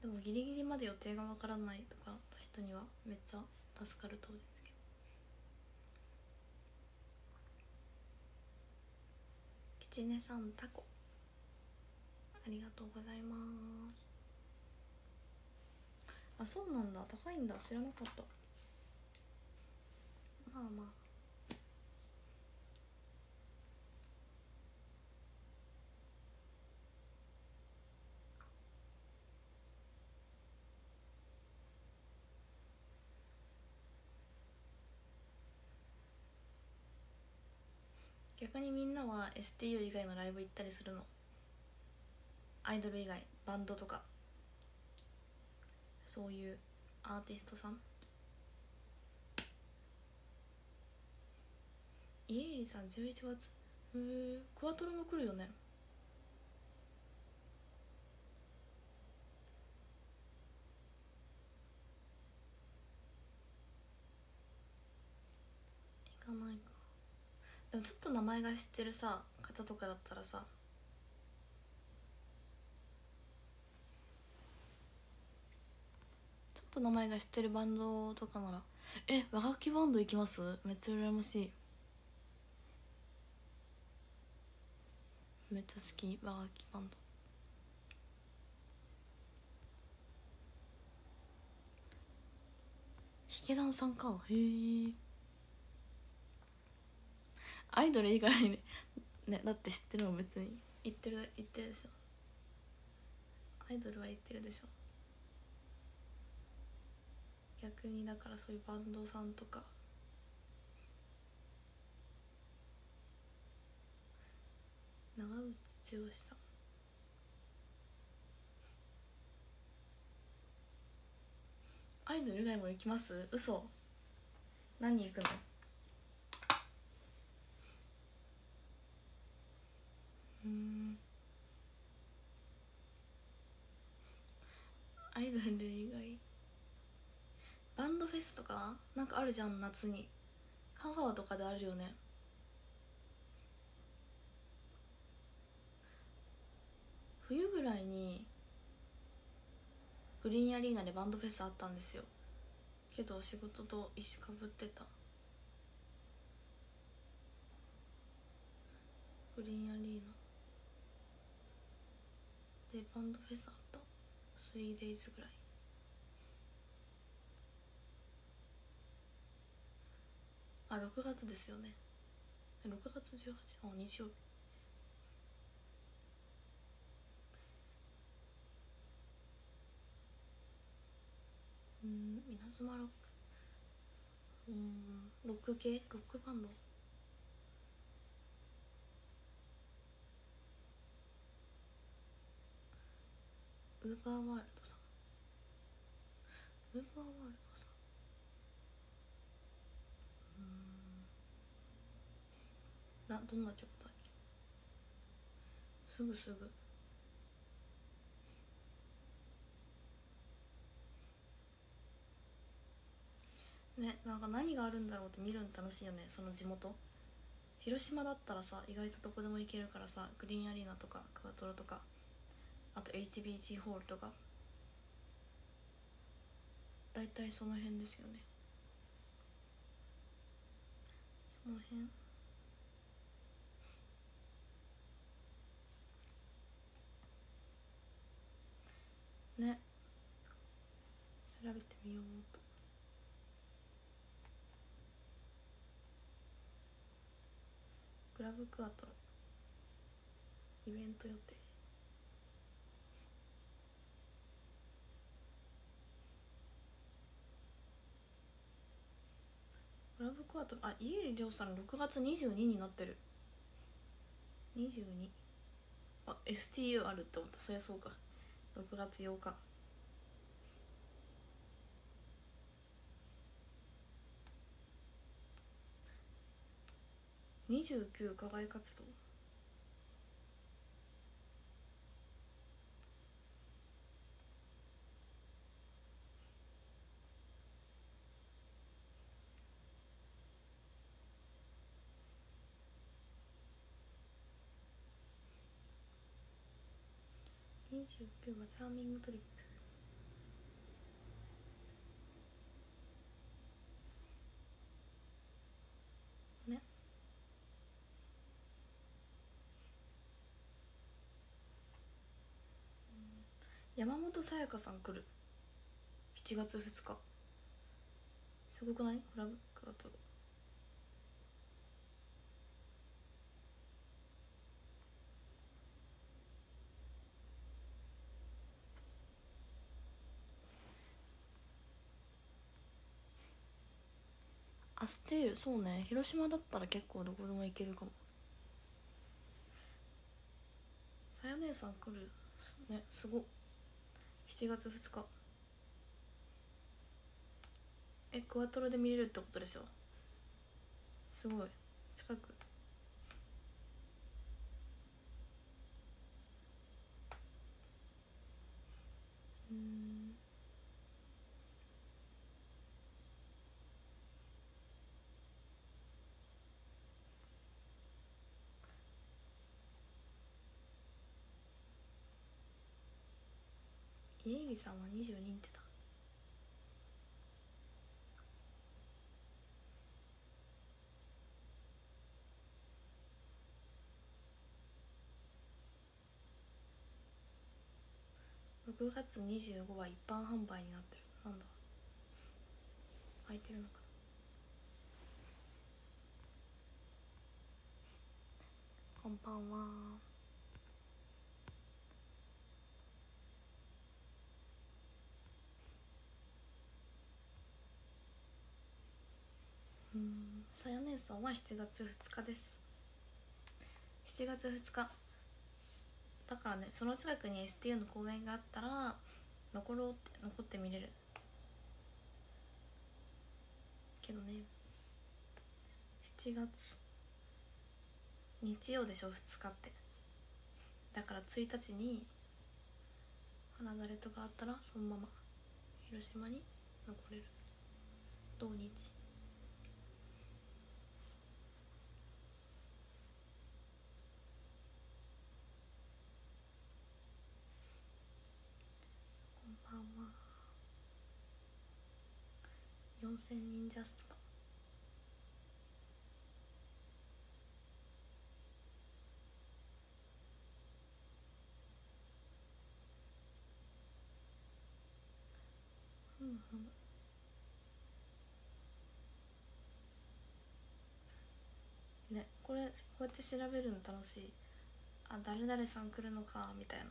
でもギリギリまで予定がわからないとかの人にはめっちゃ助かる当日。ちねさんタコ。ありがとうございます。あそうなんだ。高いんだ。知らなかった。まあまあ。にみんなは STU 以外のライブ行ったりするの？アイドル以外バンドとか。そういうアーティストさん？家入さん11月？へえクワトロも来るよね。行かない。でもちょっと名前が知ってるさ方とかだったらさ。ちょっと名前が知ってるバンドとかなら。え和楽器バンド行きます？めっちゃ羨ましい。めっちゃ好き和楽器バンド。ヒゲダンさんか。へえ。アイドル以外に ねだって知ってるもん別に。言ってる言ってるでしょ。アイドルは言ってるでしょ。逆にだからそういうバンドさんとか。長渕剛さん。アイドル以外も行きます？嘘。何行くの？アイドル以外。バンドフェスとかなんかあるじゃん夏に。香川とかであるよね。冬ぐらいにグリーンアリーナでバンドフェスあったんですよ。けど仕事と石かぶってた。グリーンアリーナ。でバンドフェスあった 3days ぐらい。あ6月ですよね。6月18あ日曜日。うん稲妻ロック。うんロック系？ロックバンド？ウーバーワールドさん。ウーバーワールドさん。うんなどんな曲だっけすぐすぐ。ねなんか何があるんだろうって見るの楽しいよね。その地元。広島だったらさ意外とどこでも行けるからさグリーンアリーナとかクワトロとか。あと HBG ホールとか。大体その辺ですよね。その辺。ね。調べてみようと。グラブクワトイベント予定。ラブコアとあ家入亮さん6月22になってる。22あ STU あるって思った。そりゃそうか。6月8日。29課外活動。29はチャーミングトリップ。ね。山本さやかさん来る。7月2日。すごくない？クラブ。ステールそうね。広島だったら結構どこでも行けるかも。さや姉さん来るね。すご7月2日。えクワトロで見れるってことでしょ？すごい。近く。うん。家入さんは22って言ってた。6月25は一般販売になってる。なんだ？空いてるのかな？こんばんは。さや姉さんは7月2日です。7月2日。だからねその近くに STU の公演があったら残ろうって残って見れる。けどね。7月。日曜でしょ2日って。だから1日に花だれとかあったらそのまま広島に残れる。土日こんばんは4000人ジャストだ。ふむふむねこれこうやって調べるの楽しい。あ誰々さん来るのかみたいな。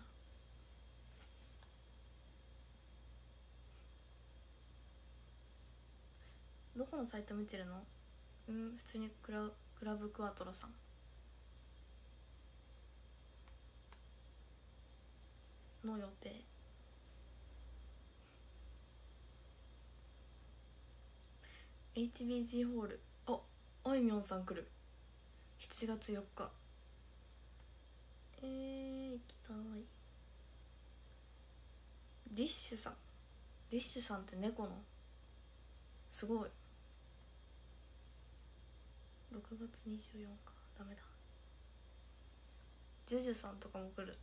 どこのサイト見てるの？うん普通にクラクラブクワトロさん。の予定「HBG ホール」ああいみょんさん来る。7月4日。えー、行きたい。ディッシュさん。ディッシュさんって猫の？すごい。6月24かダメだ。ジュジュさんとかも来る。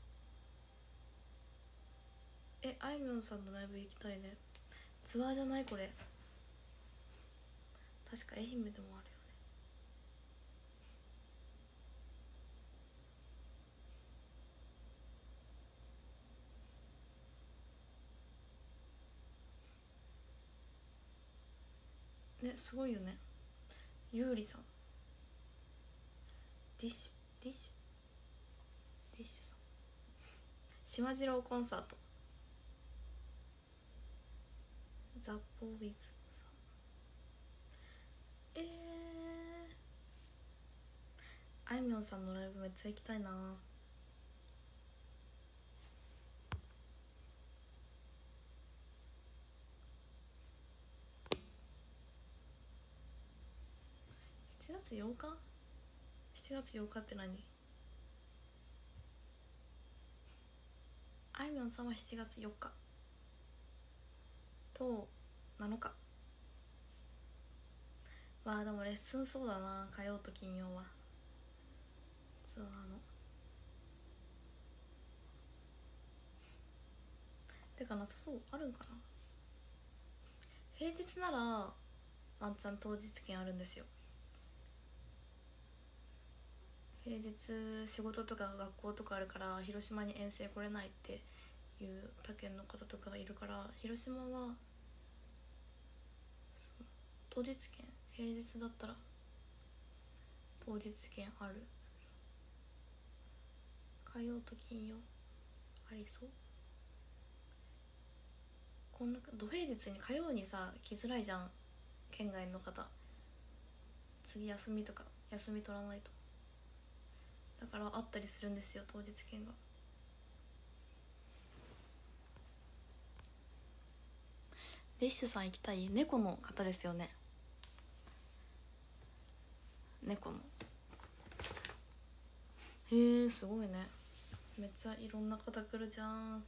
えあいみょんさんのライブ行きたいね。ツアーじゃないこれ。確か愛媛でもあるよね。ねすごいよね。ゆうりさん。ィッシュディッシュディッシュさん。島次郎コンサート。ザ・ボーイズさん。えー、あいみょんさんのライブめっちゃ行きたいな。7月8日？?7 月8日って何？あいみょんさんは7月4日。と7日。わあでもレッスンそうだな火曜と金曜は。ツアーの。てかなさそうあるんかな？平日ならワンチャン当日券あるんですよ。平日仕事とか学校とかあるから広島に遠征来れないっていう他県の方とかがいるから広島は当日券平日だったら当日券ある。火曜と金曜ありそう。こんな土平日に火曜にさ来づらいじゃん。県外の方。次休みとか休み取らないと。だからあったりするんですよ当日券が。ディッシュさん行きたい？猫の方ですよね。猫のへえすごいね。めっちゃいろんな方来るじゃん。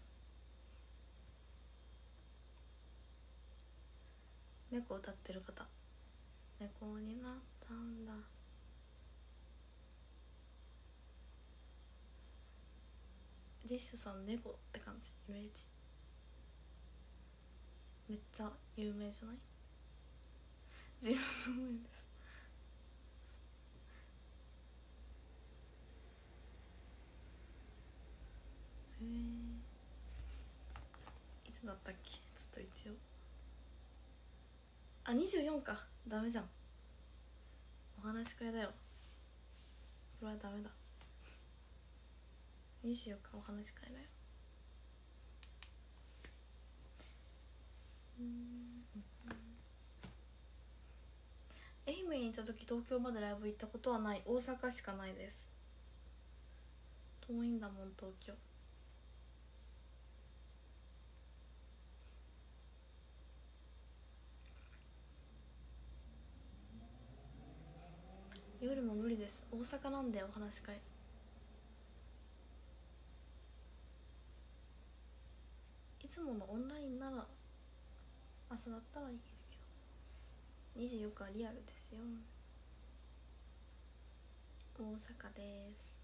猫歌ってる方。猫になったんだディッシュさん猫って感じイメージ。めっちゃ有名じゃない？自分の名です。へえいつだったっけ？ちょっと一応。あ24か。ダメじゃん。お話し会だよ。これはダメだ。24日お話し会だよ。愛媛に行った時東京までライブ行ったことはない。大阪しかないです。遠いんだもん東京。夜も無理です。大阪なんでお話し会。つものオンラインなら朝だったらいけるけど。24日はリアルですよ。大阪です。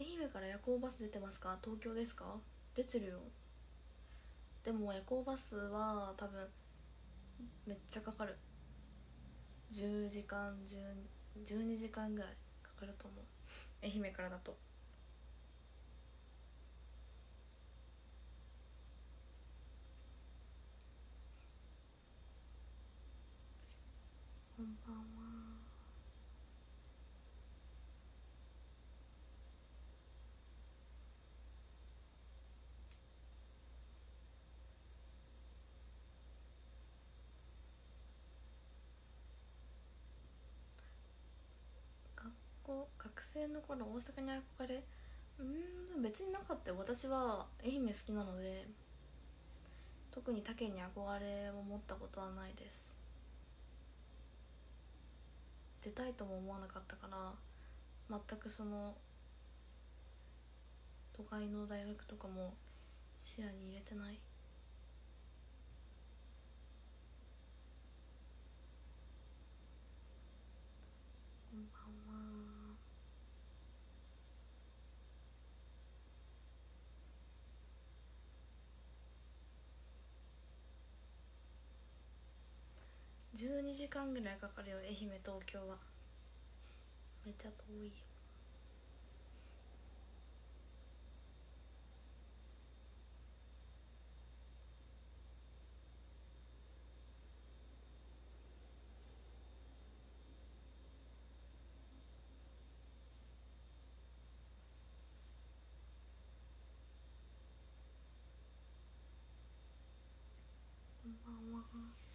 愛媛から夜行バス出てますか？東京ですか？出てるよ。でも夜行バスは多分めっちゃかかる。10時間12時間ぐらいかかると思う。愛媛からだと。こんばんは。学校学生の頃大阪に憧れ？うん別になかったよ。私は愛媛好きなので特に他県に憧れを持ったことはないです。出たいとも思わなかったから全くその都会の大学とかも視野に入れてないこんばんは12時間ぐらいかかるよ愛媛東京は。めっちゃ遠いよ。こんばんは。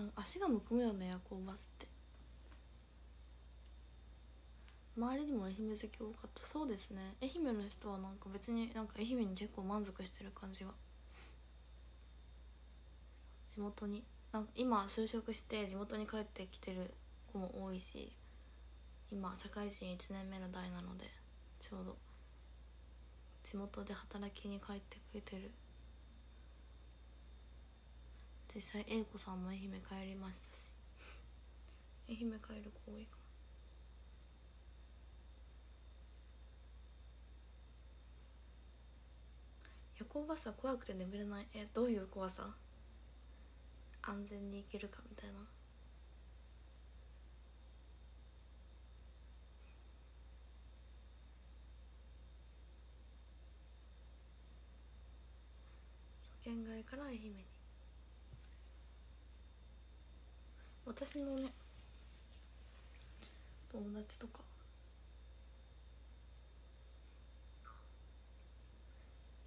なんか足がむくむよね夜行バスって。周りにも愛媛好き多かった。そうですね。愛媛の人はなんか別になんか愛媛に結構満足してる感じが。地元に。なんか今就職して地元に帰ってきてる子も多いし今社会人1年目の代なのでちょうど地元で働きに帰ってくれてる実際英子さんも愛媛帰りましたし。愛媛帰る子多いかも。夜行バスは怖くて眠れない。えどういう怖さ？安全に行けるかみたいな。県外から愛媛に。私のね友達とか。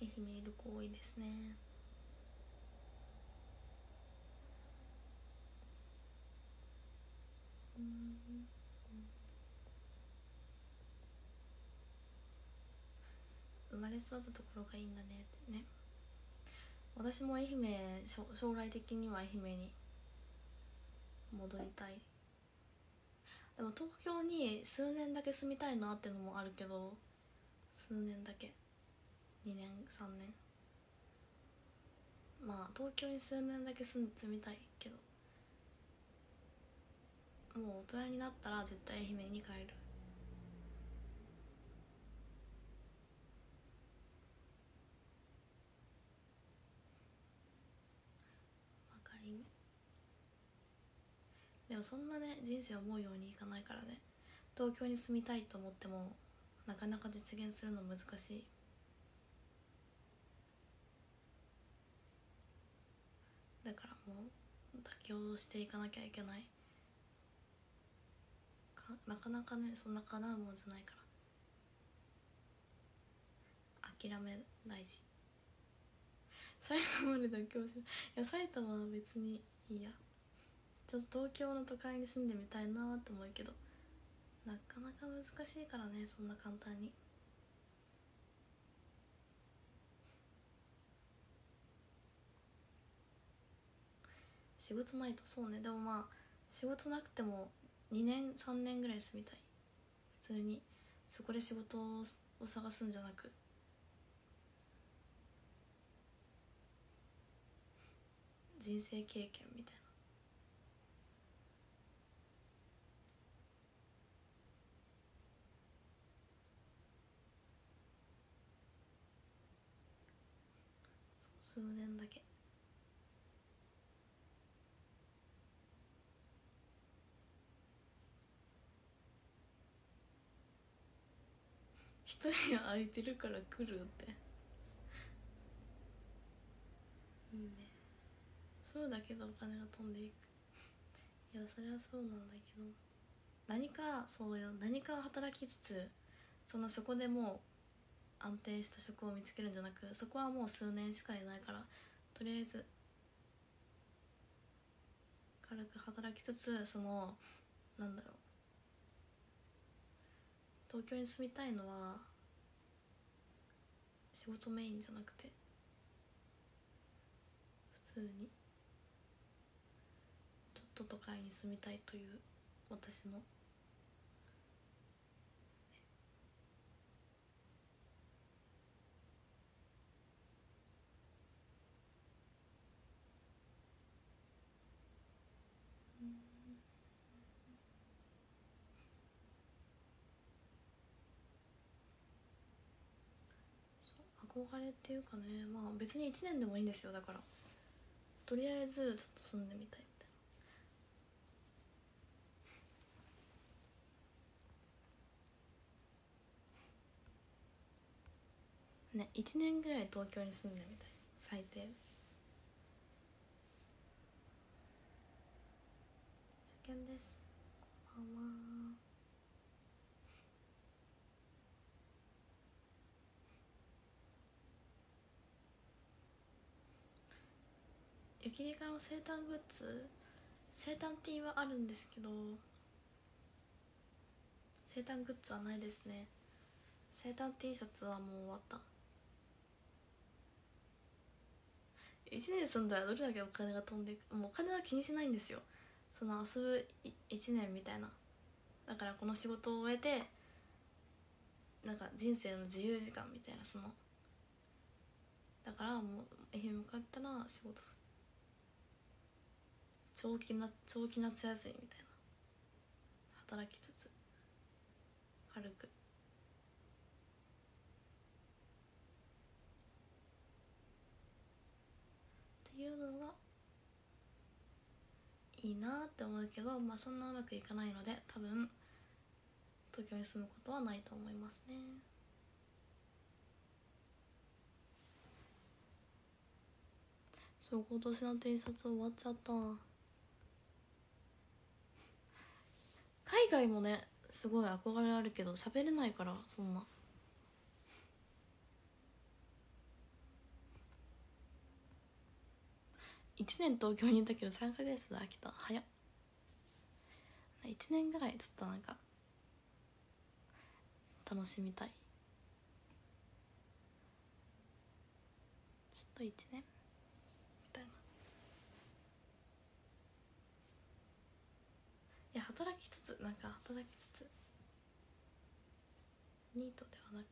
愛媛いる子多いですね。生まれ育ったところがいいんだねってね。私も愛媛将来的には愛媛に戻りたい。でも東京に数年だけ住みたいなってのもあるけど数年だけ。2年3年。まあ東京に数年だけ住みたいけど。もう大人になったら絶対愛媛に帰る。でもそんなね人生思うようにいかないからね。東京に住みたいと思ってもなかなか実現するの難しい。だからもう妥協していかなきゃいけない。かなかなかねそんな叶うもんじゃないから。諦めないし。埼玉で妥協しない。や埼玉は別にいいや。ちょっと東京の都会に住んでみたいなって思うけどなかなか難しいからねそんな簡単に。仕事ないとそうね。でもまあ仕事なくても2年3年ぐらい住みたい。普通に。そこで仕事を探すんじゃなく。人生経験みたいな。数年だけ。一部屋空いてるから来るって。いいね。そうだけどお金が飛んでいく。いやそれはそうなんだけど。何かそうよ。何か働きつつそのそこでもう安定した職を見つけるんじゃなくそこはもう数年しかいないからとりあえず軽く働きつつそのなんだろう東京に住みたいのは仕事メインじゃなくて普通にちょっと都会に住みたいという私の憧れっていうかねまあ別に1年でもいいんですよだから。とりあえずちょっと住んでみたいみたいな。ね1年ぐらい東京に住んでみたい。最低。初見です。こんばんは。雪りかの生誕グッズ生誕ティはあるんですけど生誕グッズはないですね。生誕 T シャツはもう終わった。1年住んだらどれだけお金が飛んでいくもうお金は気にしないんですよ。その遊ぶ1年みたいな。だからこの仕事を終えてなんか人生の自由時間みたいなその。だからもう愛媛帰ったら仕事する。長期な長期夏休みみたいな。働きつつ軽く。っていうのがいいなって思うけどまあそんなうまくいかないので多分東京に住むことはないと思いますね。そう今年の T シャツ終わっちゃった。海外もねすごい憧れあるけど喋れないからそんな。1年東京にいたけど3ヶ月で飽きた。早っ。1年ぐらいちょっとなんか楽しみたい。ちょっと1年みたいないや働きつつなんか働きつつニートではなく。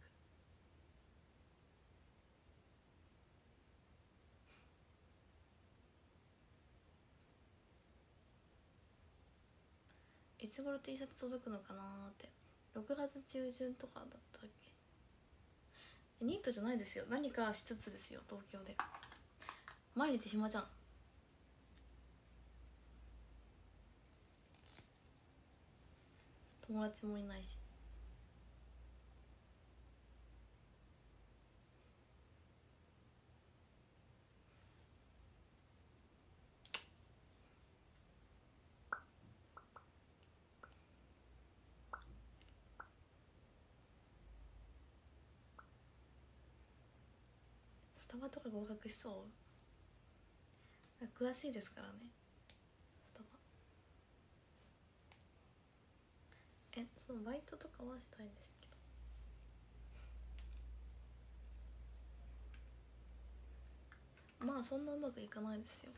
いつ頃 T シャツ届くのかなって。6月中旬とかだったっけ？ニートじゃないですよ。何かしつつですよ東京で。毎日暇じゃん。友達もいないし。スタバとか合格しそう？詳しいですからねスタバえそのバイトとかはしたいんですけど。まあそんなうまくいかないですよ。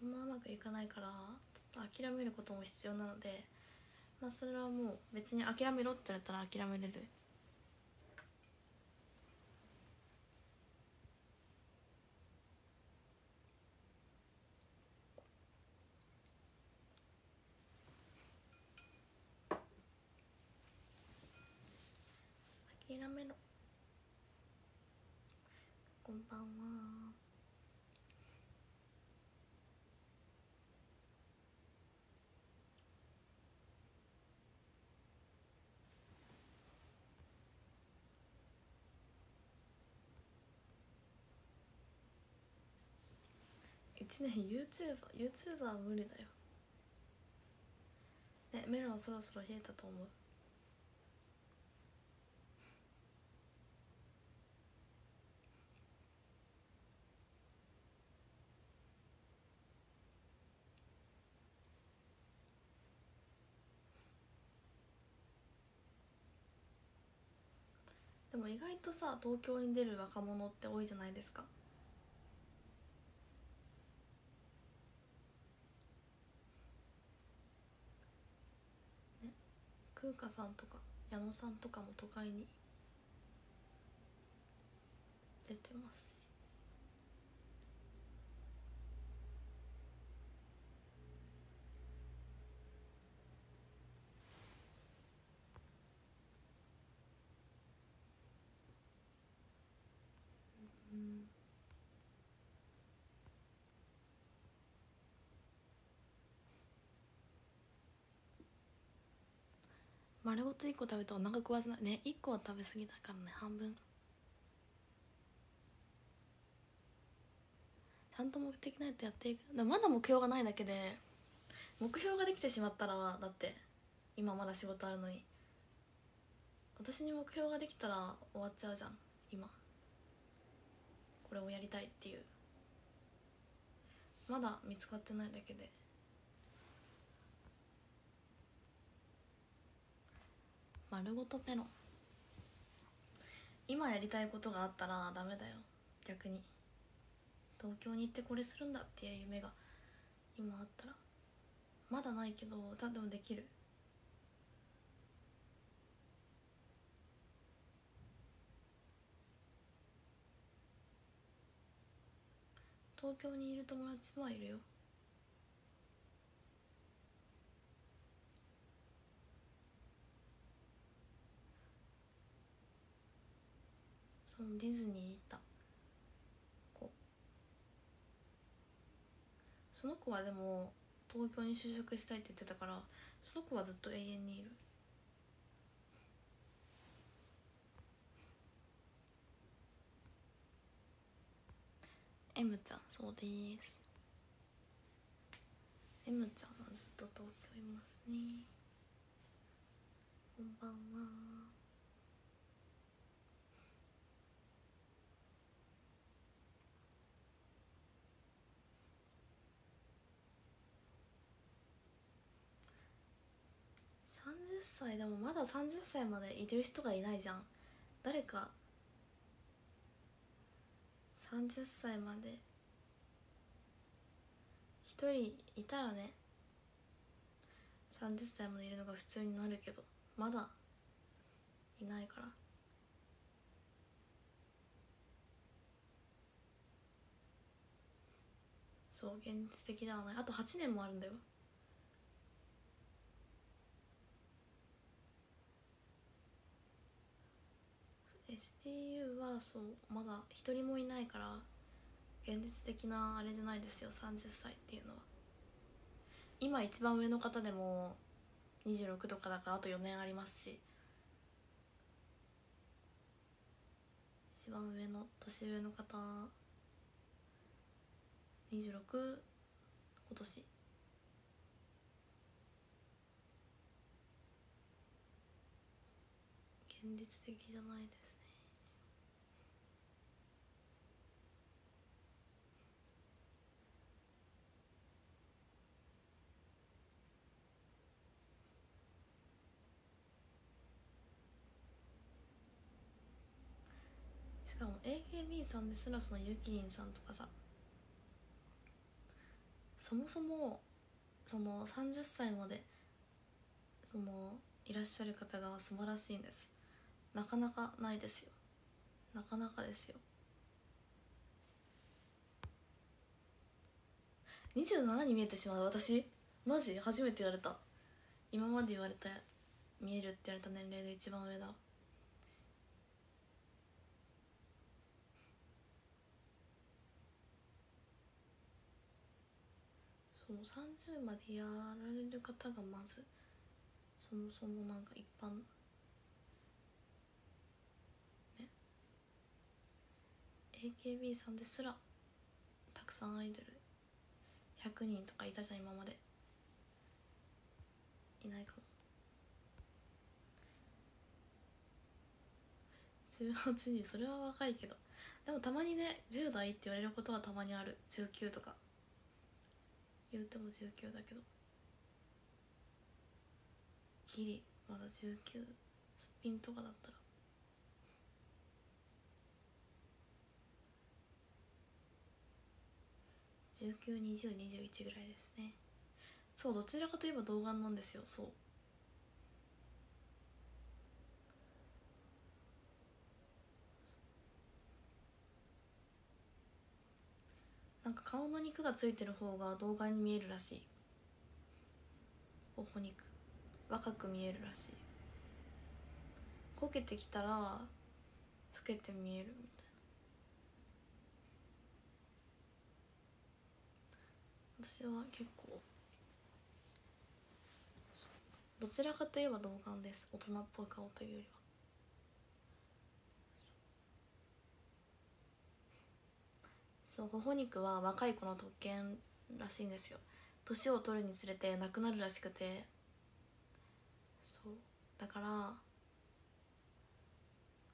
そんなうまくいかないからちょっと諦めることも必要なのでまあそれはもう別に諦めろって言われたら諦めれる諦めろこんばんは1年 YouTuberYouTuber は無理だよ。ねメロンそろそろ冷えたと思う？でも意外とさ東京に出る若者って多いじゃないですか。風花さんとか矢野さんとかも都会に出てます。し丸ごと1個食べてお腹壊さないね1個は食べ過ぎだからね半分。ちゃんと目的ないとやっていく。でもまだ目標がないだけで目標ができてしまったらだって今まだ仕事あるのに。私に目標ができたら終わっちゃうじゃん今。これをやりたいっていう。まだ見つかってないだけで。丸ごとメロ。ン今やりたいことがあったらダメだよ。逆に。東京に行ってこれするんだっていう夢が今あったら。まだないけど多分できる。東京にいる友達はいるよ。そのディズニー行った。子その子はでも東京に就職したいって言ってたからその子はずっと永遠にいる。M ちゃんそうです。M ちゃんはずっと東京いますね。こんばんは30歳でもまだ30歳までいる人がいないじゃん。誰か。30歳まで。一人いたらね。30歳までいるのが普通になるけどまだいないから。そう現実的ではない。あと8年もあるんだよ。STU はそうまだ一人もいないから現実的なあれじゃないですよ30歳っていうのは。今一番上の方でも26とかだからあと4年ありますし。一番上の年上の方26今年。現実的じゃないです。かも AKB さんですらそのゆきりんさんとかさそもそもその30歳までそのいらっしゃる方が素晴らしいんです。なかなかないですよ。なかなかですよ。27に見えてしまう私？マジ？初めて言われた。今まで言われた見えるって言われた年齢で一番上だ。その30までやられる方がまずそもそもなんか一般ね。AKB さんですらたくさんアイドル100人とかいたじゃん今まで。いないかも。18にそれは若いけど。でもたまにね10代って言われることはたまにある。19とか。言うても19だけど。ギリまだ19すっぴんとかだったら。192021ぐらいですね。そうどちらかといえば童顔なんですよ。そう。なんか顔の肉がついてる方が動画に見えるらしい。頬肉。若く見えるらしい。こけてきたら老けて見えるみたいな。私は結構どちらかといえば童顔です。大人っぽい顔というよりは。そう頬肉は若い子の特権らしいんですよ。年を取るにつれてなくなるらしくて。そう。だから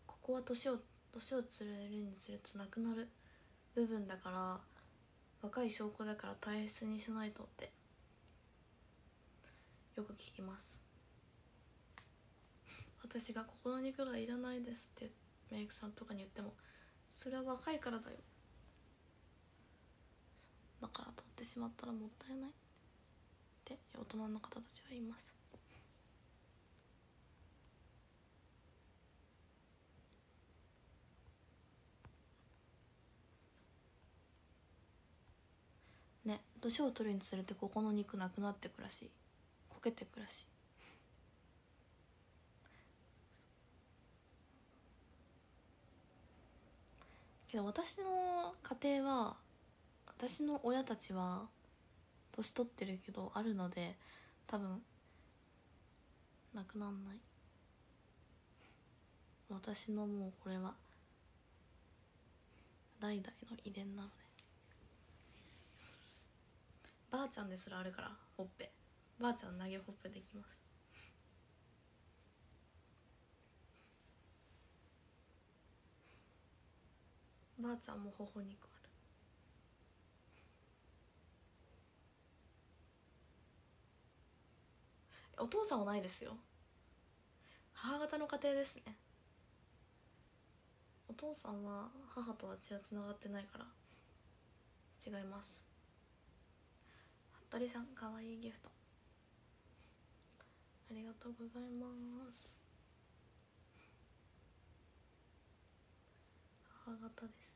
ここは年を年を連れるにつれてなくなる部分だから若い証拠だから大切にしないとって。よく聞きます。私が「ここの肉がいらないです」ってメイクさんとかに言ってもそれは若いからだよ。だから取ってしまったらもったいない。って大人の方たちは言います。ね年を取るにつれてここの肉なくなってくらしい。こけてくらしい。けど私の家庭は私の親たちは年取ってるけどあるので多分なくなんない。私のもうこれは代々の遺伝なので。ばあちゃんですらあるからほっぺ。ばあちゃん投げほっぺできます。ばあちゃんも頬肉あるお父さんはないですよ。母方の家庭ですね。お父さんは母とは血はつながってないから。違います。服部さんかわいいギフト。ありがとうございます。母方です。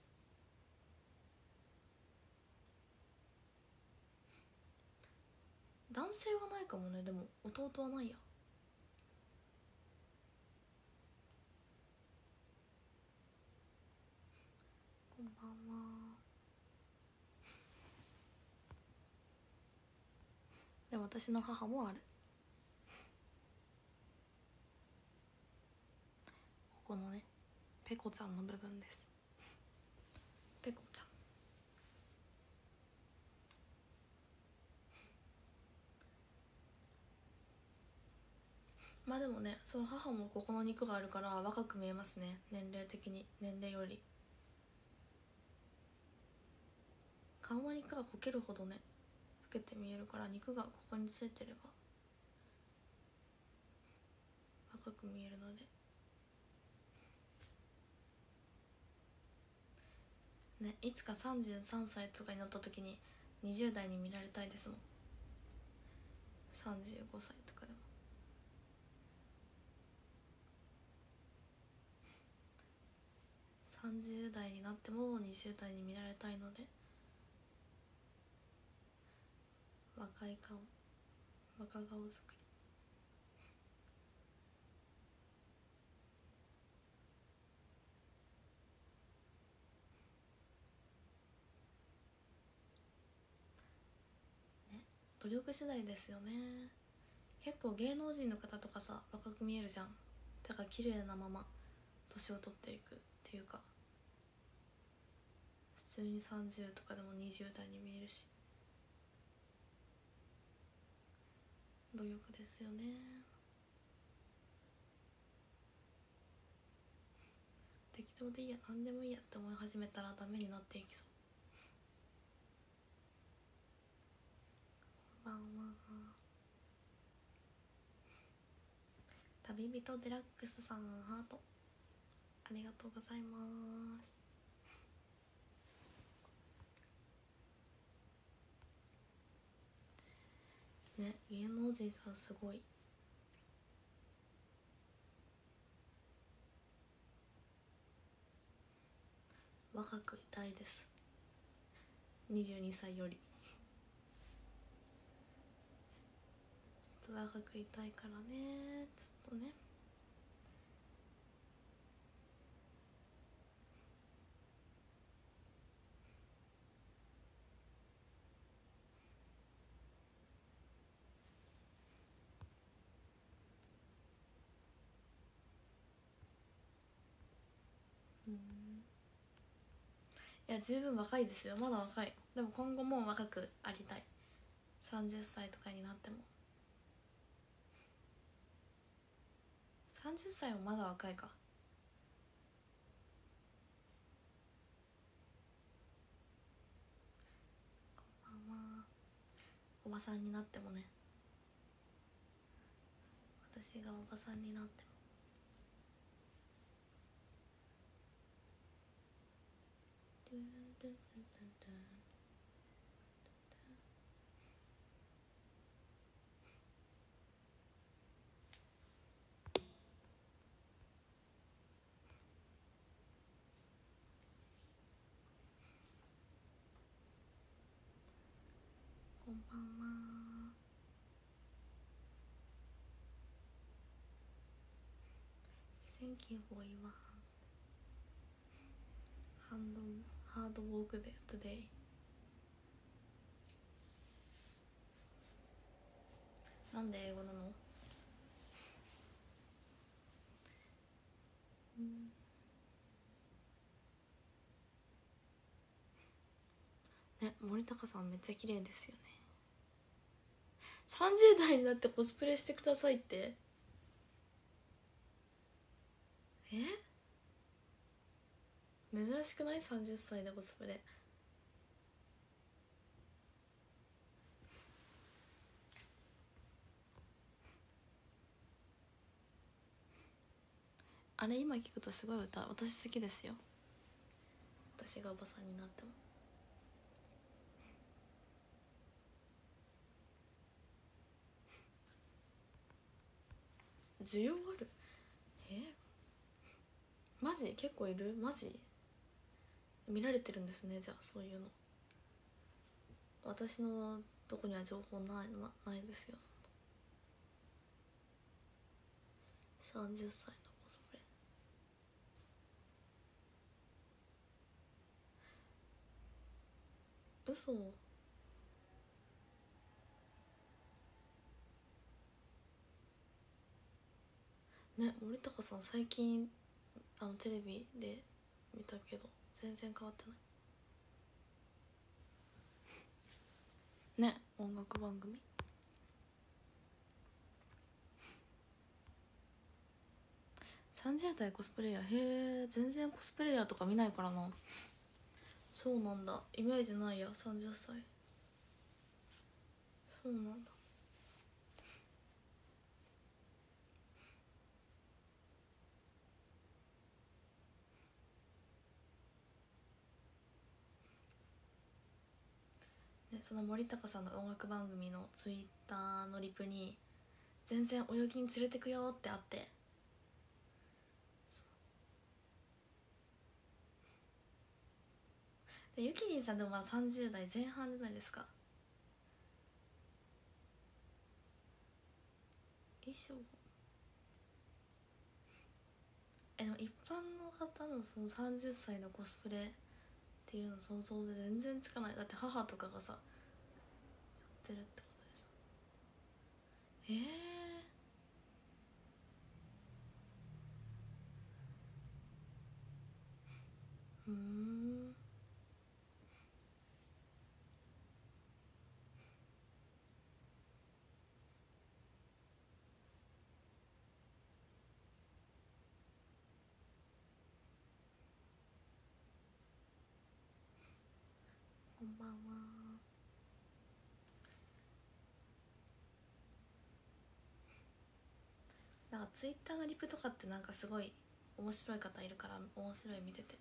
男性はないかもね。でも弟はないや。こんばんは。で私の母もある。ここのねペコちゃんの部分です。ペコちゃん。まあでもねその母もここの肉があるから若く見えますね。年齢的に。年齢より。顔の肉がこけるほどね老けて見えるから肉がここについてれば若く見えるので。ねいつか33歳とかになった時に20代に見られたいですもん。35歳とかでも30代になっても20代に見られたいので若い顔若顔作り。ね努力次第ですよね。結構芸能人の方とかさ若く見えるじゃん。だから綺麗なまま年を取っていくっていうか。通に30とかでも20代に見えるし。努力ですよね。適当でいいや。何でもいいや。って思い始めたらダメになっていきそう。こんばんは。旅人デラックスさんハート。ありがとうございます。ね芸能人さんすごい。若くいたいです。22歳より。ずっと若くいたいからねずっとね。いや十分若いですよ。まだ若い。でも今後も若くありたい。30歳とかになっても。30歳はまだ若いか。こんばんはおばさんになってもね。私がおばさんになっても。ばんは。Thank you for your hand, hand hard work there today. なんで英語なのうんね森高さんめっちゃ綺麗ですよね30代になってコスプレしてくださいって。え？珍しくない ?30 歳でコスプレ。あれ今聞くとすごい歌。私好きですよ。私がおばさんになっても。需要ある？え？マジ？結構いる？マジ？見られてるんですねじゃあそういうの。私のとこには情報ない,、ま、ないですよ。そんな30歳のコスプレ嘘？ね森高さん最近あのテレビで見たけど全然変わってない？ね音楽番組？30代コスプレイヤー？へえ全然コスプレイヤーとか見ないからな。そうなんだ。イメージないや30歳そうなんだ。その森高さんの音楽番組のツイッターのリプに「全然泳ぎに連れてくよ」ってあって。でゆきりんさんでもまあ30代前半じゃないですか。衣装。えでも一般の方のその30歳のコスプレっていうの想像で全然つかない。だって母とかがさってるってことです。ええー、うんこんばんはなんかツイッターのリプとかってなんかすごい面白い方いるから面白い見てて。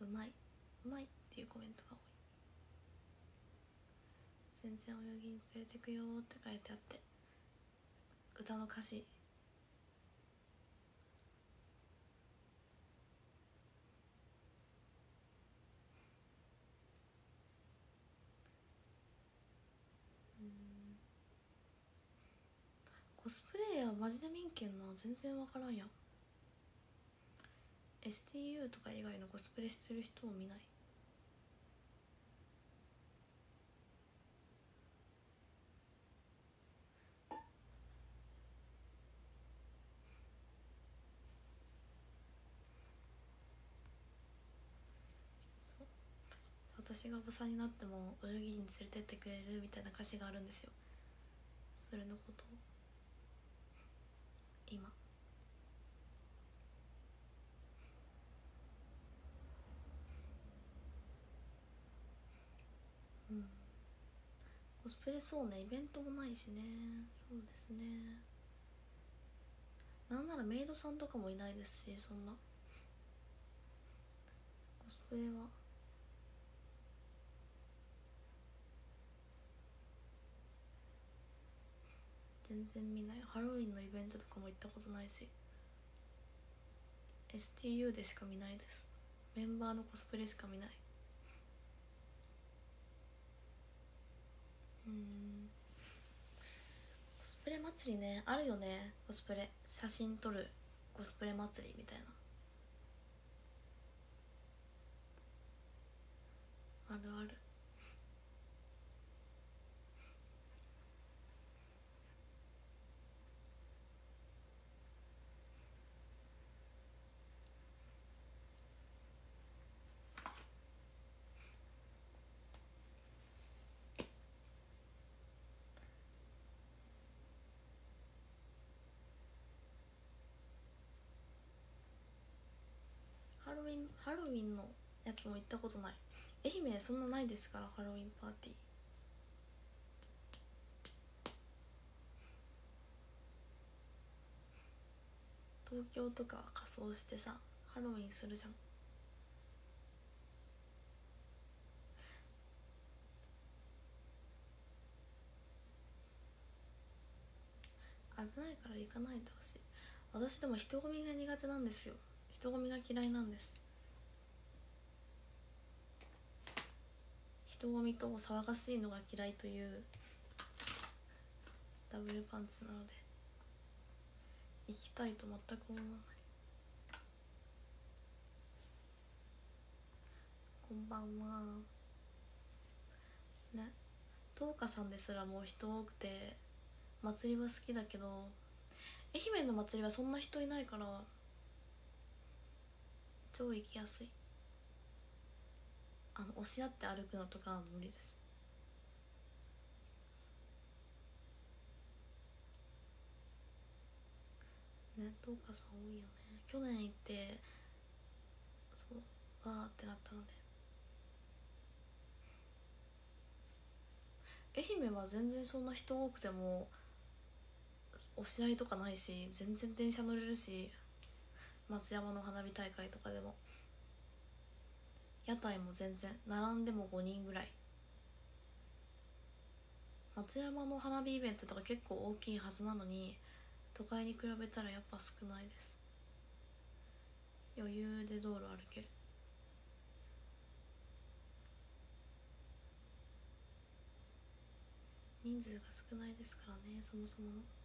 うまい。うまいっていうコメントが多い。全然泳ぎに連れてくよって書いてあって。歌の歌詞コスプレイヤーマジで見んけんな全然わからんやん。STU とか以外のコスプレしてる人を見ない。そう。私がおばさんになっても泳ぎに連れてってくれるみたいな歌詞があるんですよ。それのこと今。うん。コスプレそうね。イベントもないしね。そうですね。なんならメイドさんとかもいないですしそんな。コスプレは。全然見ない。ハロウィンのイベントとかも行ったことないし。STU でしか見ないです。メンバーのコスプレしか見ない。うん。コスプレ祭りね。あるよね。コスプレ。写真撮る。コスプレ祭りみたいな。あるある。ウィンハロウィンのやつも行ったことない。愛媛そんなないですからハロウィンパーティー。東京とか仮装してさハロウィンするじゃん。危ないから行かないでほしい。私でも人混みが苦手なんですよ。人混みが嫌いなんです。人混みと騒がしいのが嫌いというダブルパンチなので行きたいと全く思わない。こんばんは。ね東花さんですらもう人多くて祭りは好きだけど愛媛の祭りはそんな人いないから超行きやすい。あの押し合って歩くのとかは無理です。ね東花さん多いよね。去年行ってそうわーってなったので。愛媛は全然そんな人多くても押し合いとかないし全然電車乗れるし。松山の花火大会とかでも。屋台も全然並んでも5人ぐらい。松山の花火イベントとか結構大きいはずなのに都会に比べたらやっぱ少ないです。余裕で道路歩ける。人数が少ないですからねそもそもの。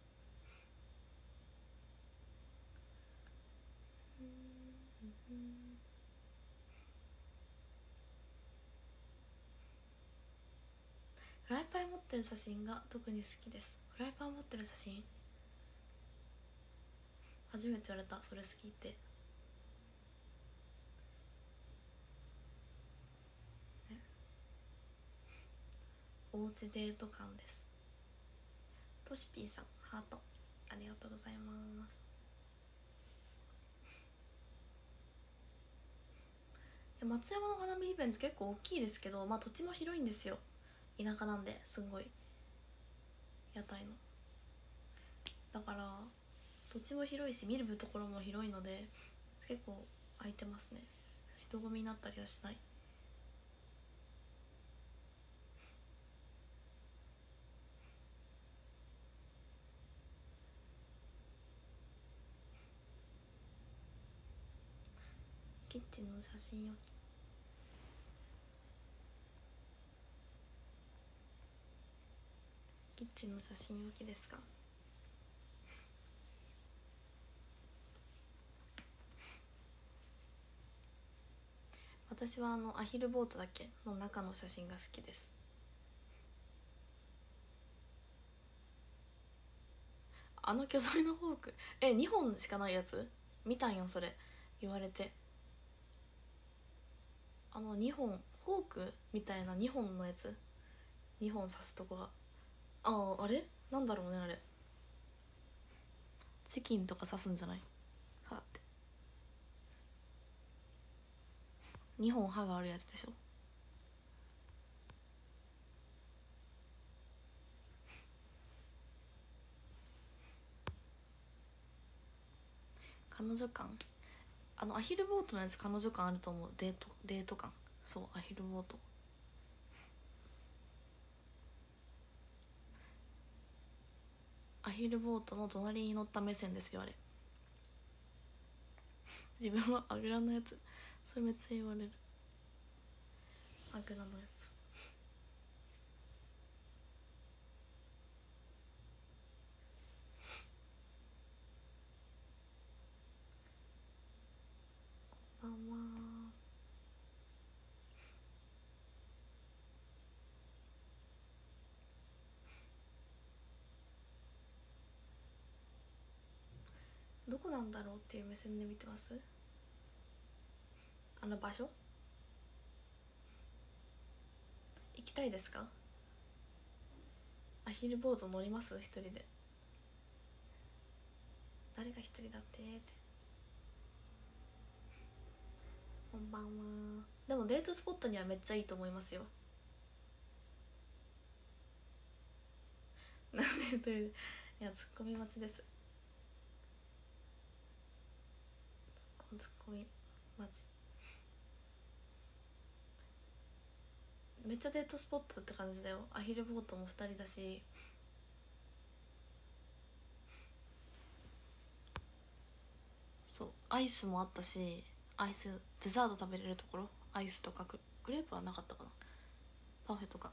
フライパン持ってる写真が特に好きです。フライパン持ってる写真？初めて言われた。それ好きって。おうちデート感です。トシピーさんハート。ありがとうございます。松山の花火イベント結構大きいですけどまあ土地も広いんですよ。田舎なんですんごい。屋台の。だから土地も広いし見るところも広いので結構空いてますね。人混みになったりはしないキッチンの写真置きキッチンの写真置きですか？私はあのアヒルボートだけの中の写真が好きです。あの巨大なフォーク？え2本しかないやつ？見たんよそれ。言われて。あの2本フォークみたいな2本のやつ。2本刺すとこが。あああれ？なんだろうねあれ。チキンとか刺すんじゃない？はって。2本歯があるやつでしょ？彼女感？あのアヒルボートのやつ彼女感あると思う。デートデート感そうアヒルボート。アヒルボートの隣に乗った目線ですよあれ。自分はあぐらのやつそれめっちゃ言われる。あぐらのやつこんばんはどこんだろうっていう目線で見てます？あの場所？行きたいですか？アヒルボート乗ります？一人で。誰が一人だって？ってこんばんは。でもデートスポットにはめっちゃいいと思いますよ。なんで一人でいやツッコミ待ちです。ツッコミ待ち。めっちゃデートスポットって感じだよ。アヒルボートも2人だし。そう。アイスもあったしアイスデザート食べれるところ？アイスとかククレープはなかったかな？パフェとか。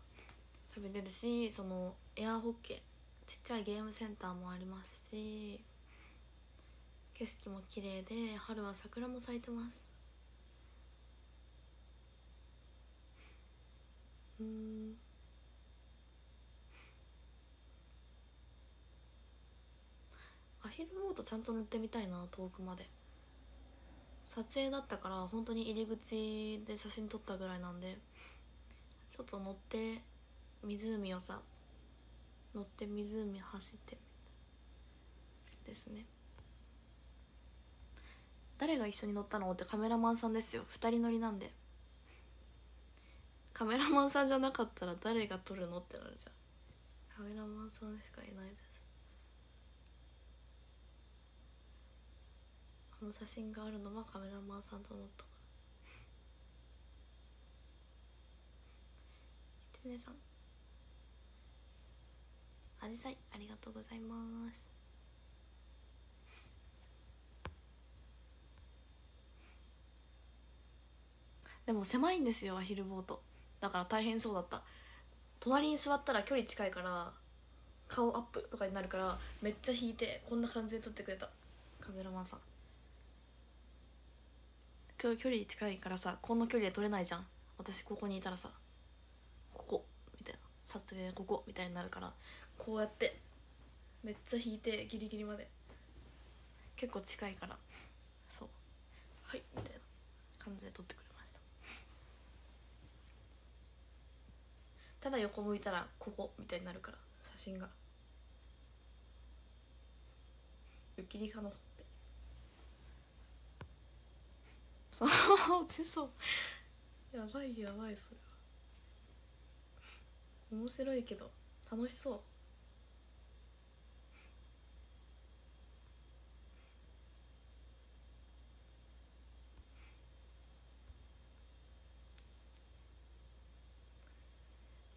食べれるしそのエアホッケー。ちっちゃいゲームセンターもありますし。景色も綺麗で春は桜も咲いてます。うん。アヒルボートちゃんと乗ってみたいな遠くまで。撮影だったから本当に入り口で写真撮ったぐらいなんでちょっと乗って湖をさ乗って湖走ってですね。誰が一緒に乗ったの？ってカメラマンさんですよ。2人乗りなんで。カメラマンさんじゃなかったら誰が撮るの？ってなるじゃん。カメラマンさんしかいないです。あの写真があるのはカメラマンさんと思ったから。きつねさんあじさいありがとうございます。でも狭いんですよアヒルボート。だから大変そうだった。隣に座ったら距離近いから顔アップとかになるからめっちゃ引いてこんな感じで撮ってくれた。カメラマンさん。今日距離近いからさこの距離で撮れないじゃん。私ここにいたらさここみたいな。撮影ここみたいになるからこうやってめっちゃ引いてギリギリまで。結構近いから。そう。はいみたいな感じで撮ってくれた。ただ横向いたらここみたいになるから写真が。雪リカのほっぺ。そう落ちそう。やばいやばいそれは。面白いけど楽しそう。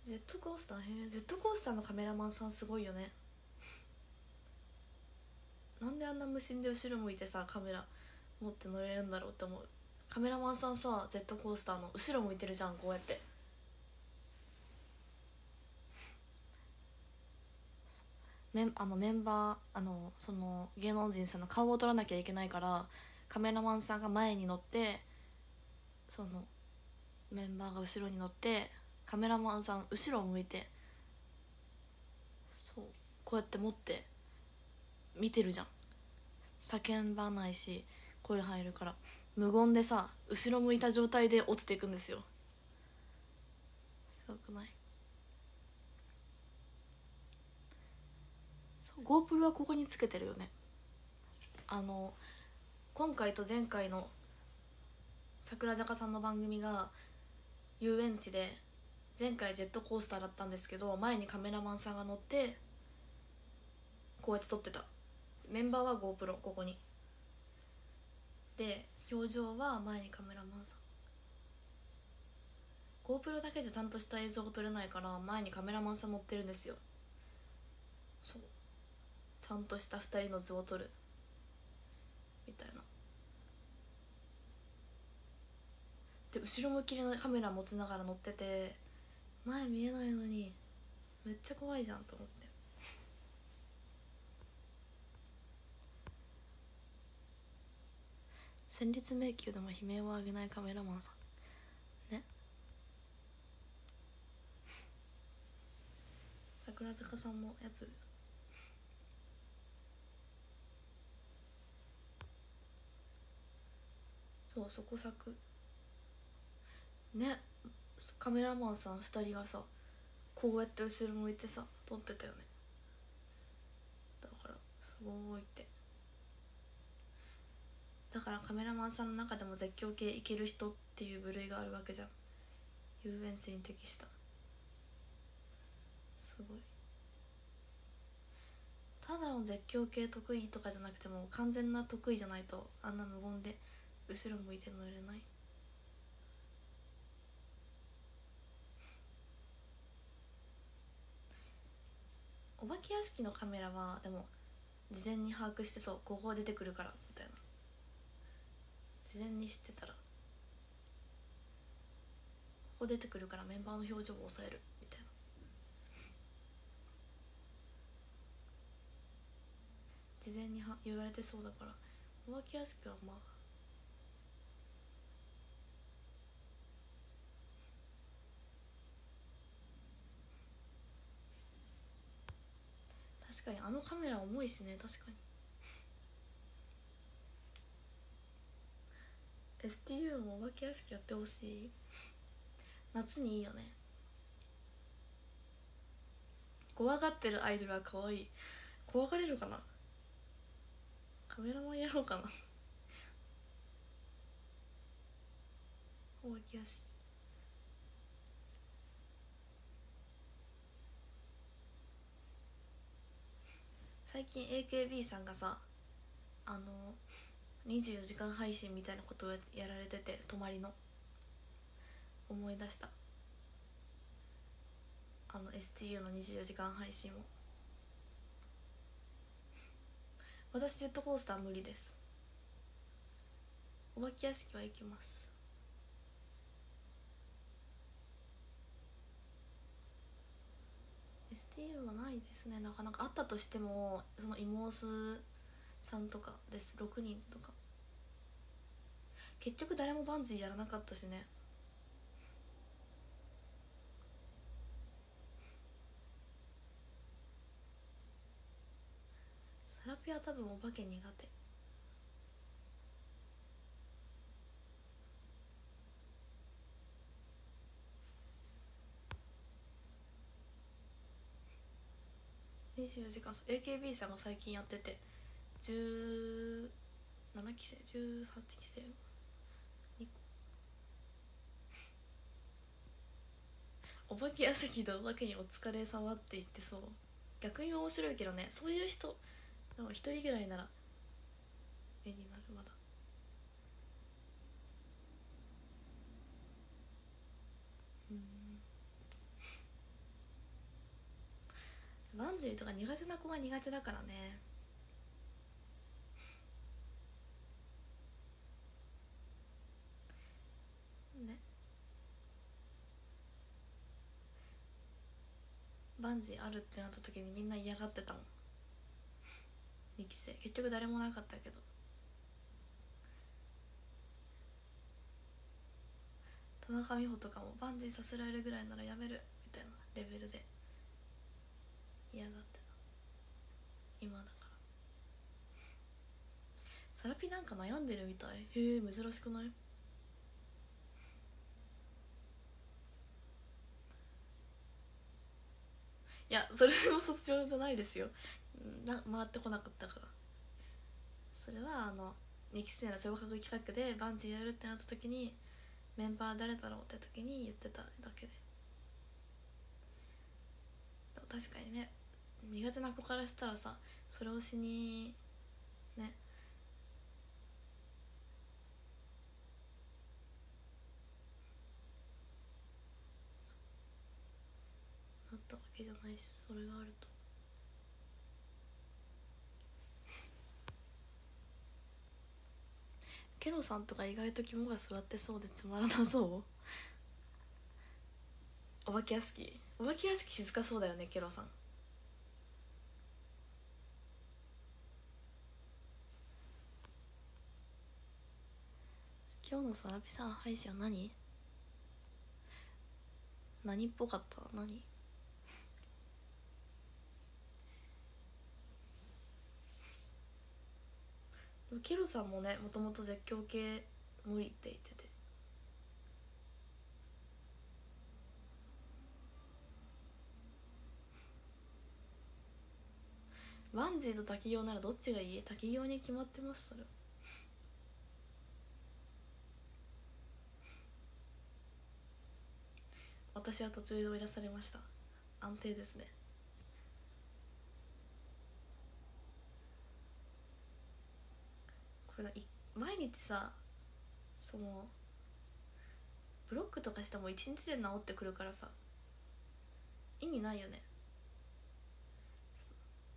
ジェットコースターへえジェットコースターのカメラマンさんすごいよね。なんであんな無心で後ろ向いてさカメラ持って乗れるんだろうって思う。カメラマンさんさジェットコースターの後ろ向いてるじゃんこうやって。メンあのメンバーあのその芸能人さんの顔を撮らなきゃいけないからカメラマンさんが前に乗ってそのメンバーが後ろに乗ってカメラマンさん後ろを向いてそうこうやって持って見てるじゃん。叫ばないし声入るから。無言でさ後ろ向いた状態で落ちていくんですよ。すごくない？そう GoPro はここにつけてるよね。あの今回と前回の桜坂さんの番組が遊園地で前回ジェットコースターだったんですけど前にカメラマンさんが乗ってこうやって撮ってた。メンバーは GoPro ここに。で表情は前にカメラマンさん。GoPro だけじゃちゃんとした映像が撮れないから前にカメラマンさん乗ってるんですよ。そう。ちゃんとした2人の図を撮る。みたいな。で後ろ向きのカメラ持ちながら乗ってて前見えないのにめっちゃ怖いじゃんと思って。戦慄迷宮でも悲鳴を上げないカメラマンさん。ね。桜坂さんのやつ。そうそこ咲くねカメラマンさん2人がさこうやって後ろ向いてさ撮ってたよね。だからすごいって。だからカメラマンさんの中でも絶叫系いける人っていう部類があるわけじゃん。遊園地に適した。すごい。ただの絶叫系得意とかじゃなくても完全な得意じゃないとあんな無言で後ろ向いて乗れない。お化け屋敷のカメラはでも事前に把握してそう。ここ出てくるから。みたいな。事前に知ってたら。ここ出てくるから。メンバーの表情を抑える。みたいな。事前には言われてそうだから。お化け屋敷はまあかにあのカメラ重いしね確かに。STU もお化け屋敷やってほしい。夏にいいよね。怖がってるアイドルは可愛い。怖がれるかな？カメラマンやろうかな。お化け屋敷。最近 AKB さんがさあの24時間配信みたいなことをやられてて泊まりの。思い出した。あの STU の24時間配信を。私ジェットコースター無理です。お化け屋敷は行きます。STU はないですね。なかなかあったとしてもその妹さんとかです。6人とか。結局誰もバンジーやらなかったしね。サラピは多分お化け苦手。24時間 AKB さんが最近やってて17期生18期生？2個。お化け屋敷のお化けにお疲れ様って言ってそう。逆に面白いけどねそういう人でも一人ぐらいなら絵になる。まだバンジーとか苦手な子は苦手だからね。ね。バンジーあるってなった時にみんな嫌がってたもん。2期生。結局誰もなかったけど。田中美穂とかもバンジーさせられるぐらいならやめる。みたいなレベルで。嫌がってた。今だから。サラピなんか悩んでるみたい。へえ珍しくない？いやそれも卒業じゃないですよ。な回ってこなかったから。それはあの2期生の小学企画でバンジーやるってなった時にメンバー誰だろうって時に言ってただけで。でも確かにね。苦手な子からしたらさそれをしにね。なったわけじゃないしそれがあると。ケロさんとか意外と肝が座ってそうでつまらなそう？お化け屋敷。お化け屋敷静かそうだよねケロさん。今日のサラピさん配信は何？何っぽかった？何？ケロさんもねもともと絶叫系無理って言ってて。バンジーと滝行ならどっちがいい？滝行に決まってますそれ私は途中で追い出されました。安定ですね。これがい毎日さそのブロックとかしても一日で治ってくるからさ意味ないよね。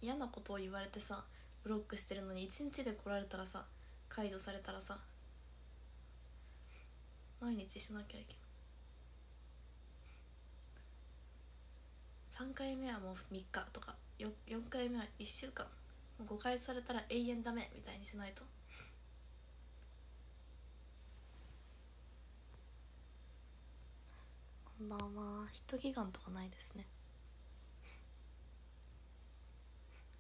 嫌なことを言われてさブロックしてるのに一日で来られたらさ解除されたらさ毎日しなきゃいけない。3回目はもう3日とか 4, 4回目は1週間。もう5回されたら永遠ダメみたいにしないと。こんばんは。ヒット祈願とかないですね。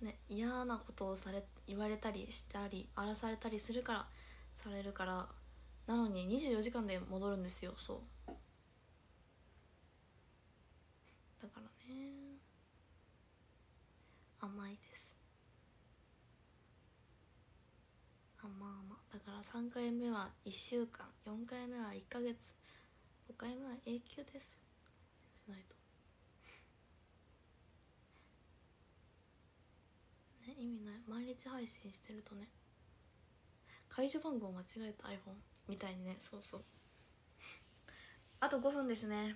ね嫌なことをされ言われたりしたり荒らされたりするからされるから。なのに24時間で戻るんですよ。そうだからね甘いです。甘々。だから3回目は1週間。4回目は1ヶ月。5回目は永久です。しないと。ね意味ない。毎日配信してるとね。解除番号間違えた iPhone みたいにね。そうそう。あと5分ですね。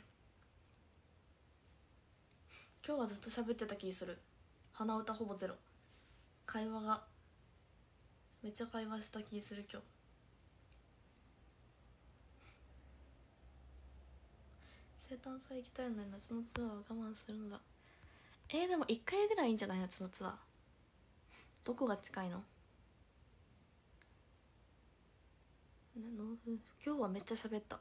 今日はずっと喋ってた気する。鼻歌ほぼゼロ。会話がめっちゃ会話した気する今日。生誕祭行きたいのに夏のツアーは我慢するのだ。えー、でも1回ぐらいいいんじゃない夏のツアー。どこが近いの？ねの今日はめっちゃ喋った。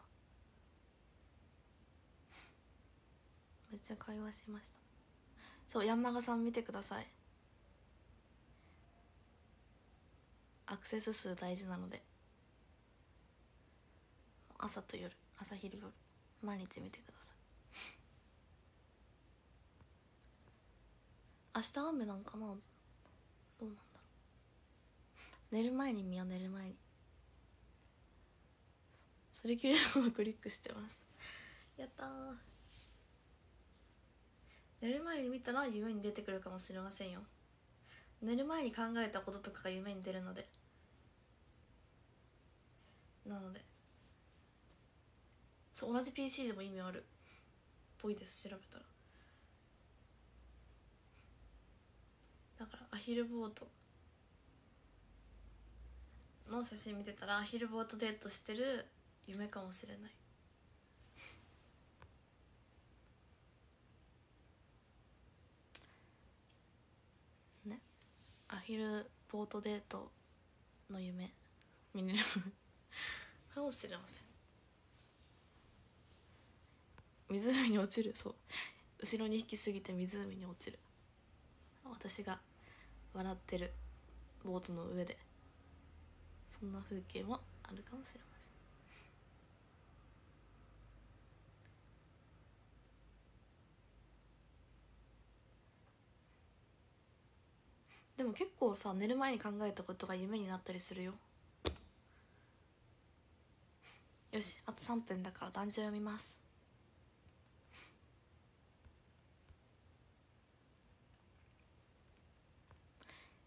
めっちゃ会話しました。そうヤンマガさん見てください。アクセス数大事なので。朝と夜朝昼夜毎日見てください。明日雨なんかな？どうなんだろう。寝る前に見よう寝る前に。それきりのクリックしてます。やった寝る前に見たら夢に出てくるかもしれませんよ。寝る前に考えたこととかが夢に出るので。なので。そう同じ PC でも意味ある。っぽいです調べたら。だからアヒルボート。の写真見てたらアヒルボートデートしてる夢かもしれないねアヒルボートデートの夢見れる。かもしれません。湖に落ちる。そう。後ろに引きすぎて湖に落ちる。私が笑ってるボートの上で。そんな風景もあるかもしれません。でも結構さ寝る前に考えたことが夢になったりするよ。よしあと3分だから団長読みます。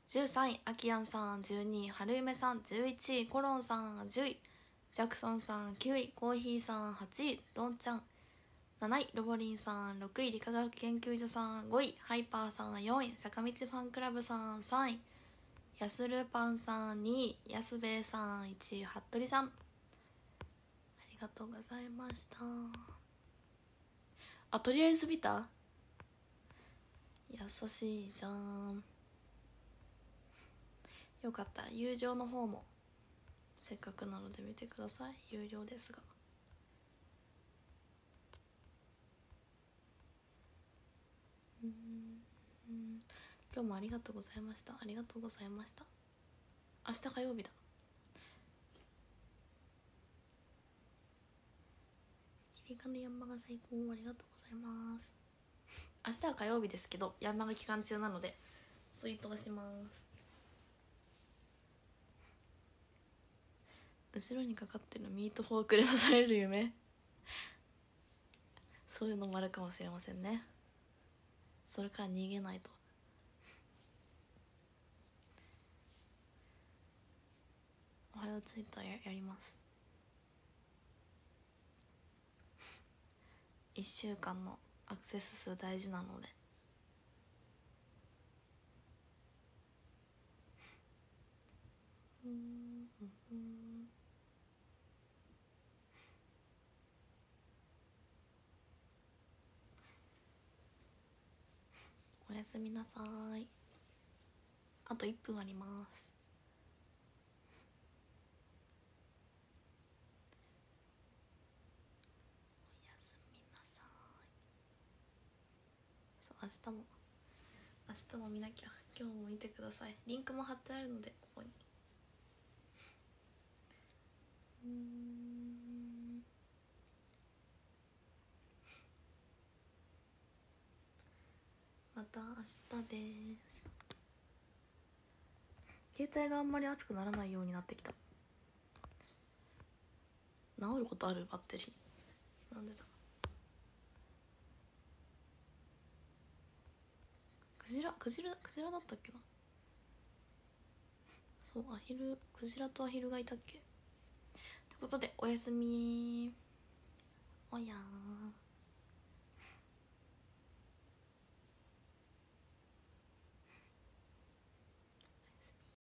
13位アキヤンさん12位春夢さん11位コロンさん10位ジャクソンさん9位コーヒーさん8位ドンちゃん。7位ロボリンさん。6位理化学研究所さん。5位ハイパーさん。4位坂道ファンクラブさん。3位やするパンさん。2位やすべさん。1位服部さん。ありがとうございました。あとりあえず見た？優しいじゃん。よかった。ら友情の方もせっかくなので見てください。有料ですが。うん今日もありがとうございました。ありがとうございました。明日火曜日だ。霧金山が最高。ありがとうございます。明日は火曜日ですけど山が期間中なのでツイートをします。後ろにかかってるミートフォークで刺される夢。そういうのもあるかもしれませんね。それから逃げないと。おはようツイッターややります。1週間のアクセス数大事なので。うん。おやすみなさい。あと1分あります。おやすみなさい。そう明日も明日も見なきゃ。今日も見てください。リンクも貼ってあるのでここに。うん。た明日です。携帯があんまり熱くならないようになってきた。治ることあるバッテリーなんでだ。クジラクジラクジラだったっけな。そうアヒルクジラとアヒルがいたっけ。ってことでおやすみおやー。